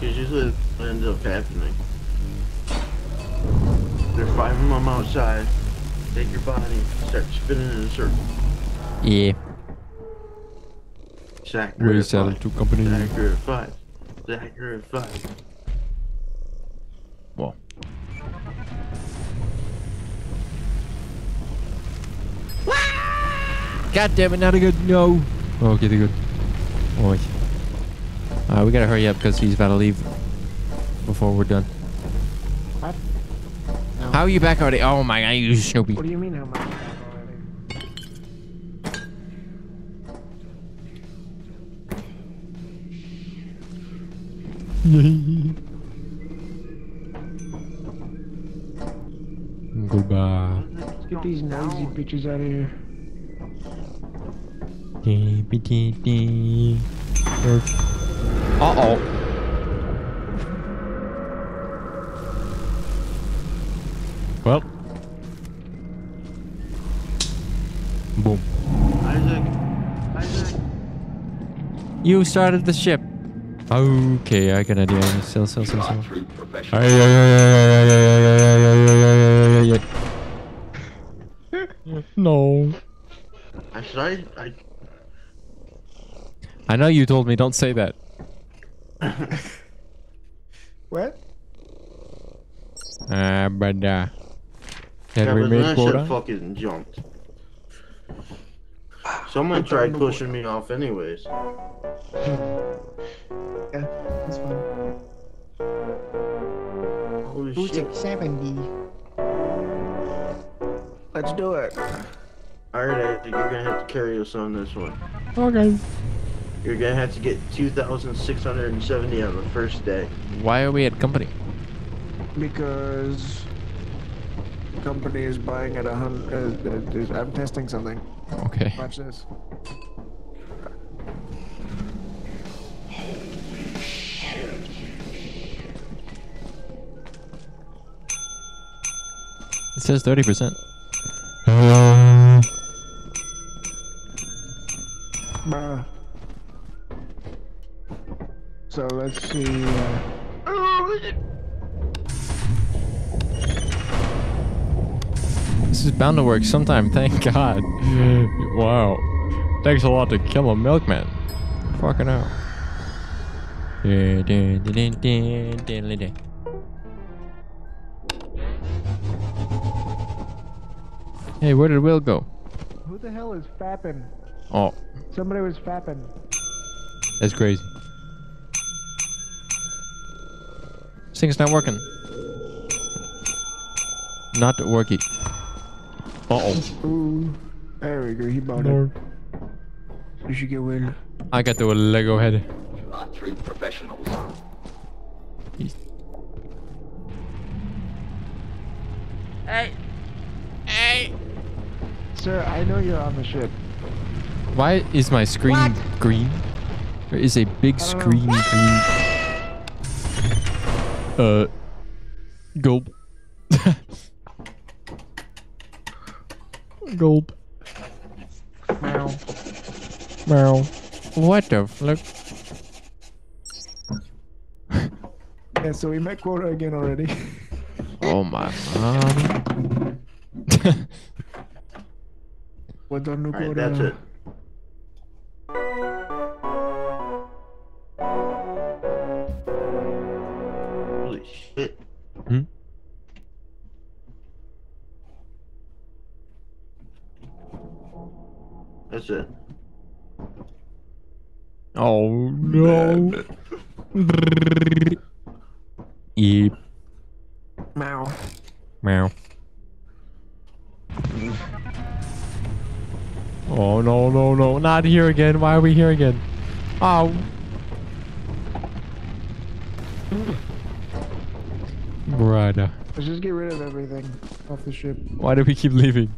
Because usually what ends up happening. There's five of them outside. Take your body, start spinning in a circle. Yeah. Zach, We sell to company. Zach, you're at five. Zach, you're five. Well. God damn it, not a good no. Oh, okay, they're good. Oi. Uh, we gotta hurry up because he's about to leave before we're done. What? No. How are you back already? Oh my god, you Snoopy. What do you mean how am I Goodbye. Let's get these noisy bitches out of here. Uh oh. Well. Boom. Isaac. Isaac. You started the ship. Okay, I got an idea. Sell, sell, sell, sell. no. I should I, I. I know you told me don't say that. what? Ah, uh, but uh. can yeah, we made quota? Fucking jumped. Someone tried pushing me off anyways. Yeah, that's fine. Holy Who's shit. at 70? Let's do it. Alright, Isaac, you're gonna have to carry us on this one. Okay. You're gonna have to get 2,670 on the first day. Why are we at company? Because the company is buying at a hundred. Uh, uh, I'm testing something. Okay. Watch this. It says 30%. Bruh. So let's see. Uh, This is bound to work sometime, thank God. wow. Takes a lot to kill a milkman. Fucking dun. Hey, where did Will go? Who the hell is fapping? Oh, Somebody was fapping. that's crazy. This thing's not working. Not working. Uh oh. Ooh. There we go. He bought it. You should get Will. I got the Lego head. Not three professionals. Hey, hey, Sir, I know you're on the ship. Why is my screen green? There is a big don't know. screen green. Uh, gulp. Gulp. Meow. Meow. What the fuck? Yeah, so we met quota again already. Oh my mom. What's our new Alright, quota? that's it. That's it. Oh no. Yep. Meow. Meow. Oh no no no! Not here again! Why are we here again? Oh. Brother, Let's just get rid of everything off the ship. why do we keep leaving?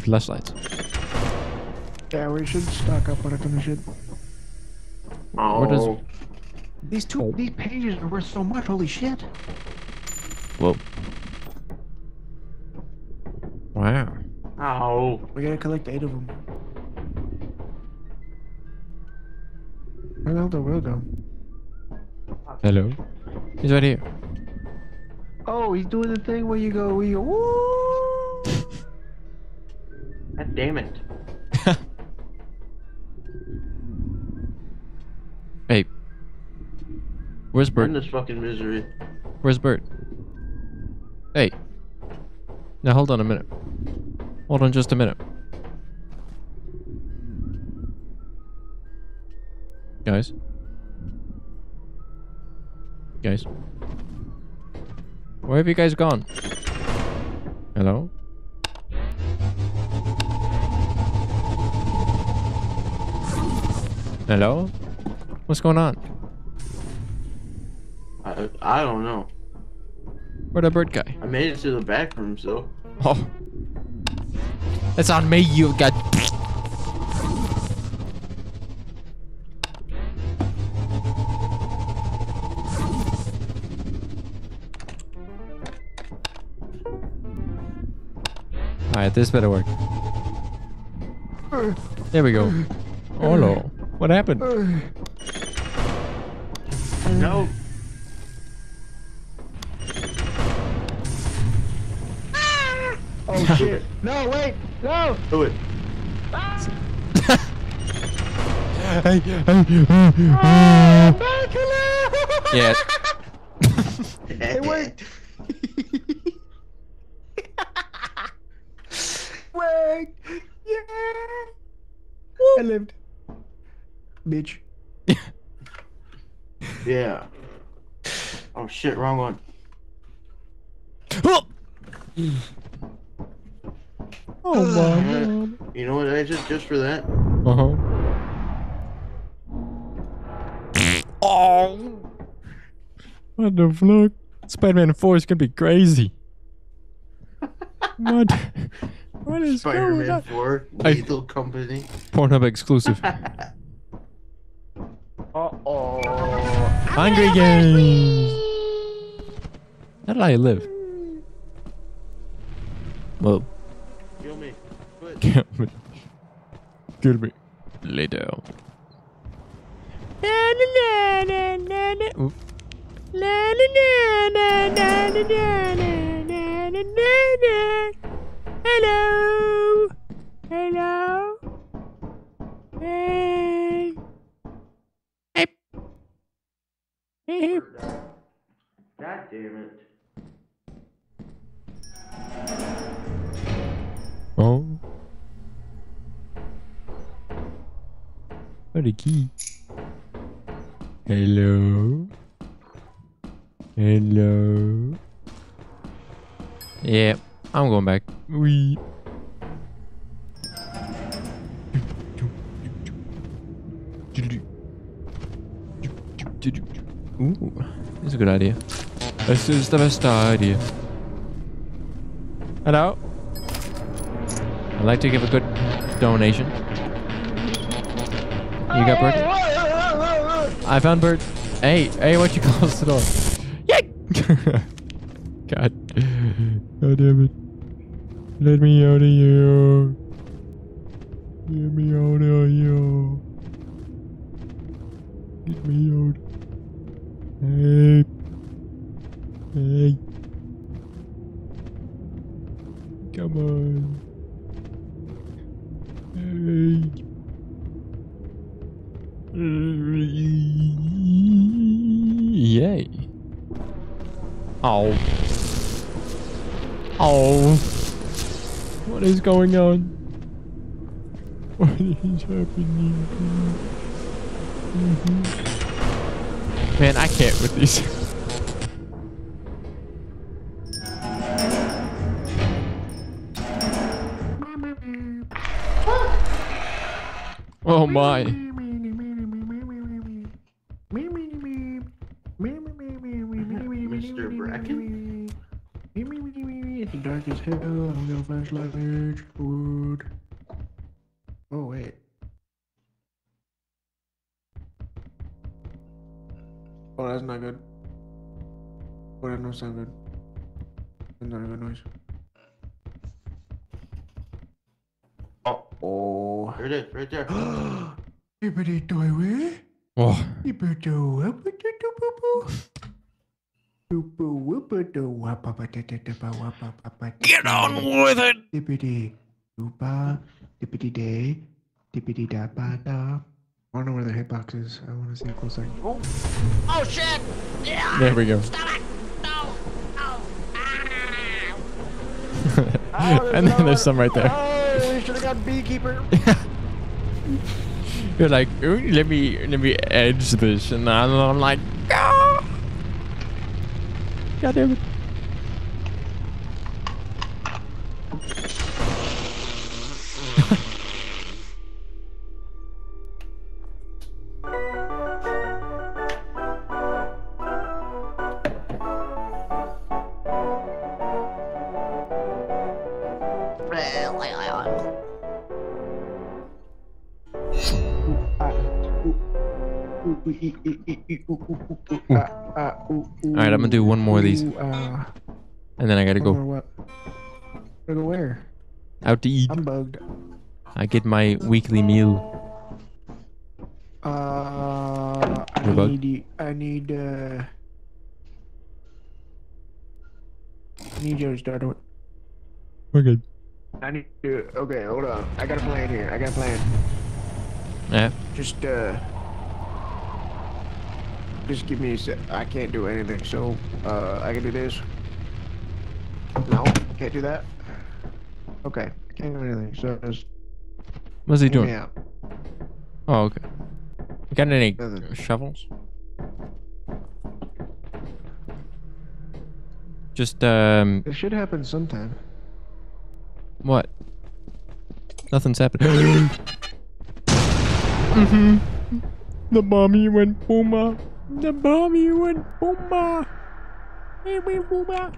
Flashlights. Yeah, we should stock up on it on the ship. Oh, What is- These two, these pages are worth so much. Holy shit! Whoa. Wow. Ow. We gotta collect eight of them. Where the hell did Will go? Hello. He's right here. Oh, he's doing the thing where you go, where you go, woo! Damn it. hey. Where's Bert? In this fucking misery. Where's Bert? Hey. Now hold on a minute. Hold on just a minute. Guys. Guys. Where have you guys gone? Hello? Hello? What's going on? I, I don't know. Where'd the bird guy? I made it to the back room, so. Oh. It's on me, you got. Alright, this better work. There we go. No. What happened? No. Oh shit! No, wait! No! Do it. yeah. It worked! Worked! Yeah! I lived. Bitch. Yeah. Oh shit, wrong one. Oh, oh my God. You know what I did just for that? Uh huh. Oh. What the fuck? Spider-Man 4 is gonna be crazy. what? What is going Spider-Man on? 4, I- Lethal Company. Pornhub exclusive. Uh-oh. Hungry Games. How did I live? Well. Kill me. Kill me. Later. Ooh. Hello. Hello. Hey. Hey. Hey. God damn it. What a key. Hello. Hello. Yeah, I'm going back. We. Ooh, that's a good idea. This is the best idea. Hello. I'd like to give a good donation. You got Bert? I found Bert. Hey, hey, what you close the door? Yay! God. God damn it. Let me out of here. Get me out of here. Get me out. Hey. Hey. Come on. Hey. Yay. Oh. Oh. What is going on? What is happening? Mhm. Man, I can't with these. oh my. I'm gonna. Wood. Oh wait. Oh, that's not good. Oh, that don't sound good. That's not a good noise. Oh, Oh. there it is, right there. Hippity doy Oh. Hippity whoopity boo boo. Get on with it! Dippity doopa, dippity day, dippity da ba da. I don't know where the hitbox is. I want to see a close second. Oh, Oh shit! Yeah! There we go. Stop it! No! No! Ah! and then there's some right there. Oh, we should have got beekeeper. You're like, let me let me edge this, and I'm, I'm like, ah! God damn Alright, I'm gonna do one more of these, Uh, and then I gotta go what? Gotta go where? out to eat. I'm bugged. I get my weekly meal. Uh, I You're bugged? need. I need. Uh, I need you to start. with- Okay. I need to. Okay, hold on. I got a plan here. I got a plan. Yeah. Just uh. Just give me a sec. I can't do anything. So uh, I can do this. No, can't do that. Okay, can't do anything. So just What's he doing? Yeah. Oh, okay. You got any Nothing. shovels? Just um, It should happen sometime. what? Nothing's happening. mm-hmm. The bomb went booma. The bomb went booma. Hey, wait, booma.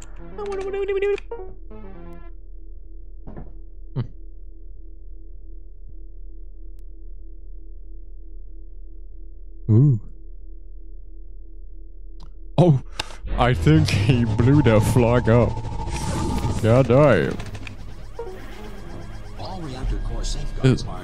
Hmm. Ooh. Oh, I think he blew the flag up. God damn. All reactor safeguards are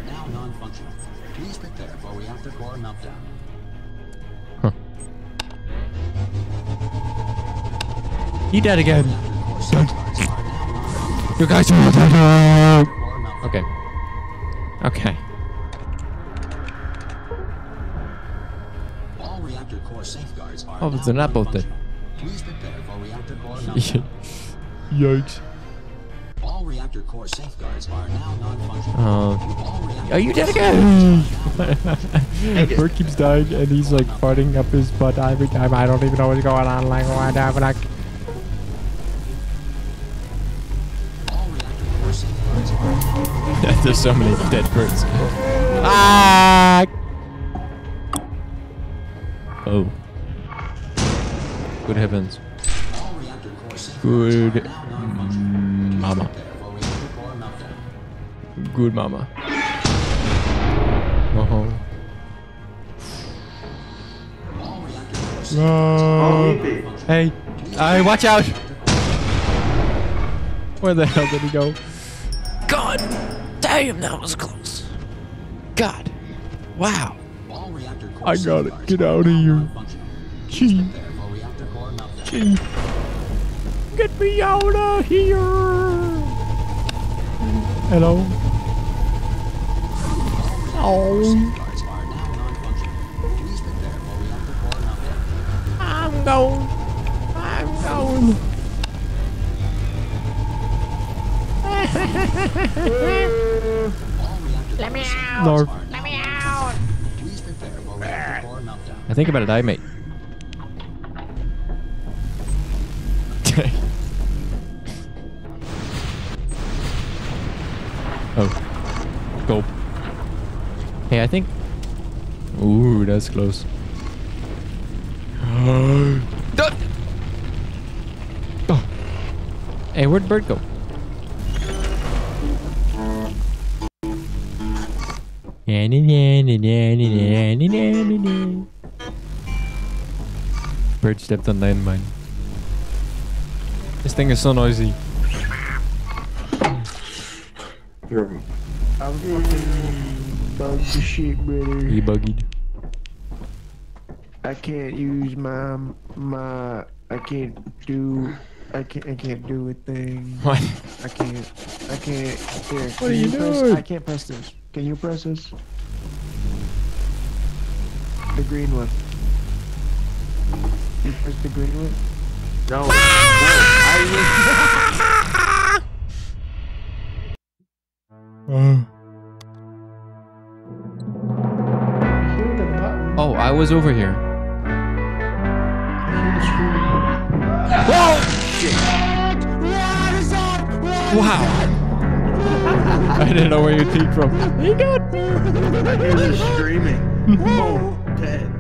Eat dead again. Reactor core safeguards are now non-functional. You guys are Core meltdown. Okay. Okay. All reactor core safeguards are Oh, now they're not both dead. Please prepare for reactor core. Yikes. All reactor core safeguards are now non-functional. Uh, are you dead again? it. Bert keeps dying and he's like farting up his butt every time. I don't even know what's going on. Like, what happened? Like, there's so many dead birds. Ah! Oh. Good heavens. Good mama. Good mama. Uh-huh. Oh, No. Hey, hey, watch out! Where the hell did he go? God damn, that was close. God. Wow. I gotta safeguards get out of here. Gee, gee. Get me out of here! Hello? Oh. I'm going. I'm going. Let me out. Narf. Let me out. Please prepare for meltdown. I think I'm about to die, mate. oh. Gulp. Hey, I think. Ooh, that's close. Oh. Hey, where'd Bird go? Bird stepped on landmine. This thing is so noisy. You're- I'm fucking bug the shit, brother. He buggied. I can't use my my. I can't do. I can't. I can't do a thing. What? I can't. I can't. What are you press, doing? I can't press this. Can you press this? The green one. You press the green one. No. no. I Hear the button. Oh, I was over here. Hear the screen. Wow. I didn't know where you came from. He got me. I hear this screaming. Boom. Dead.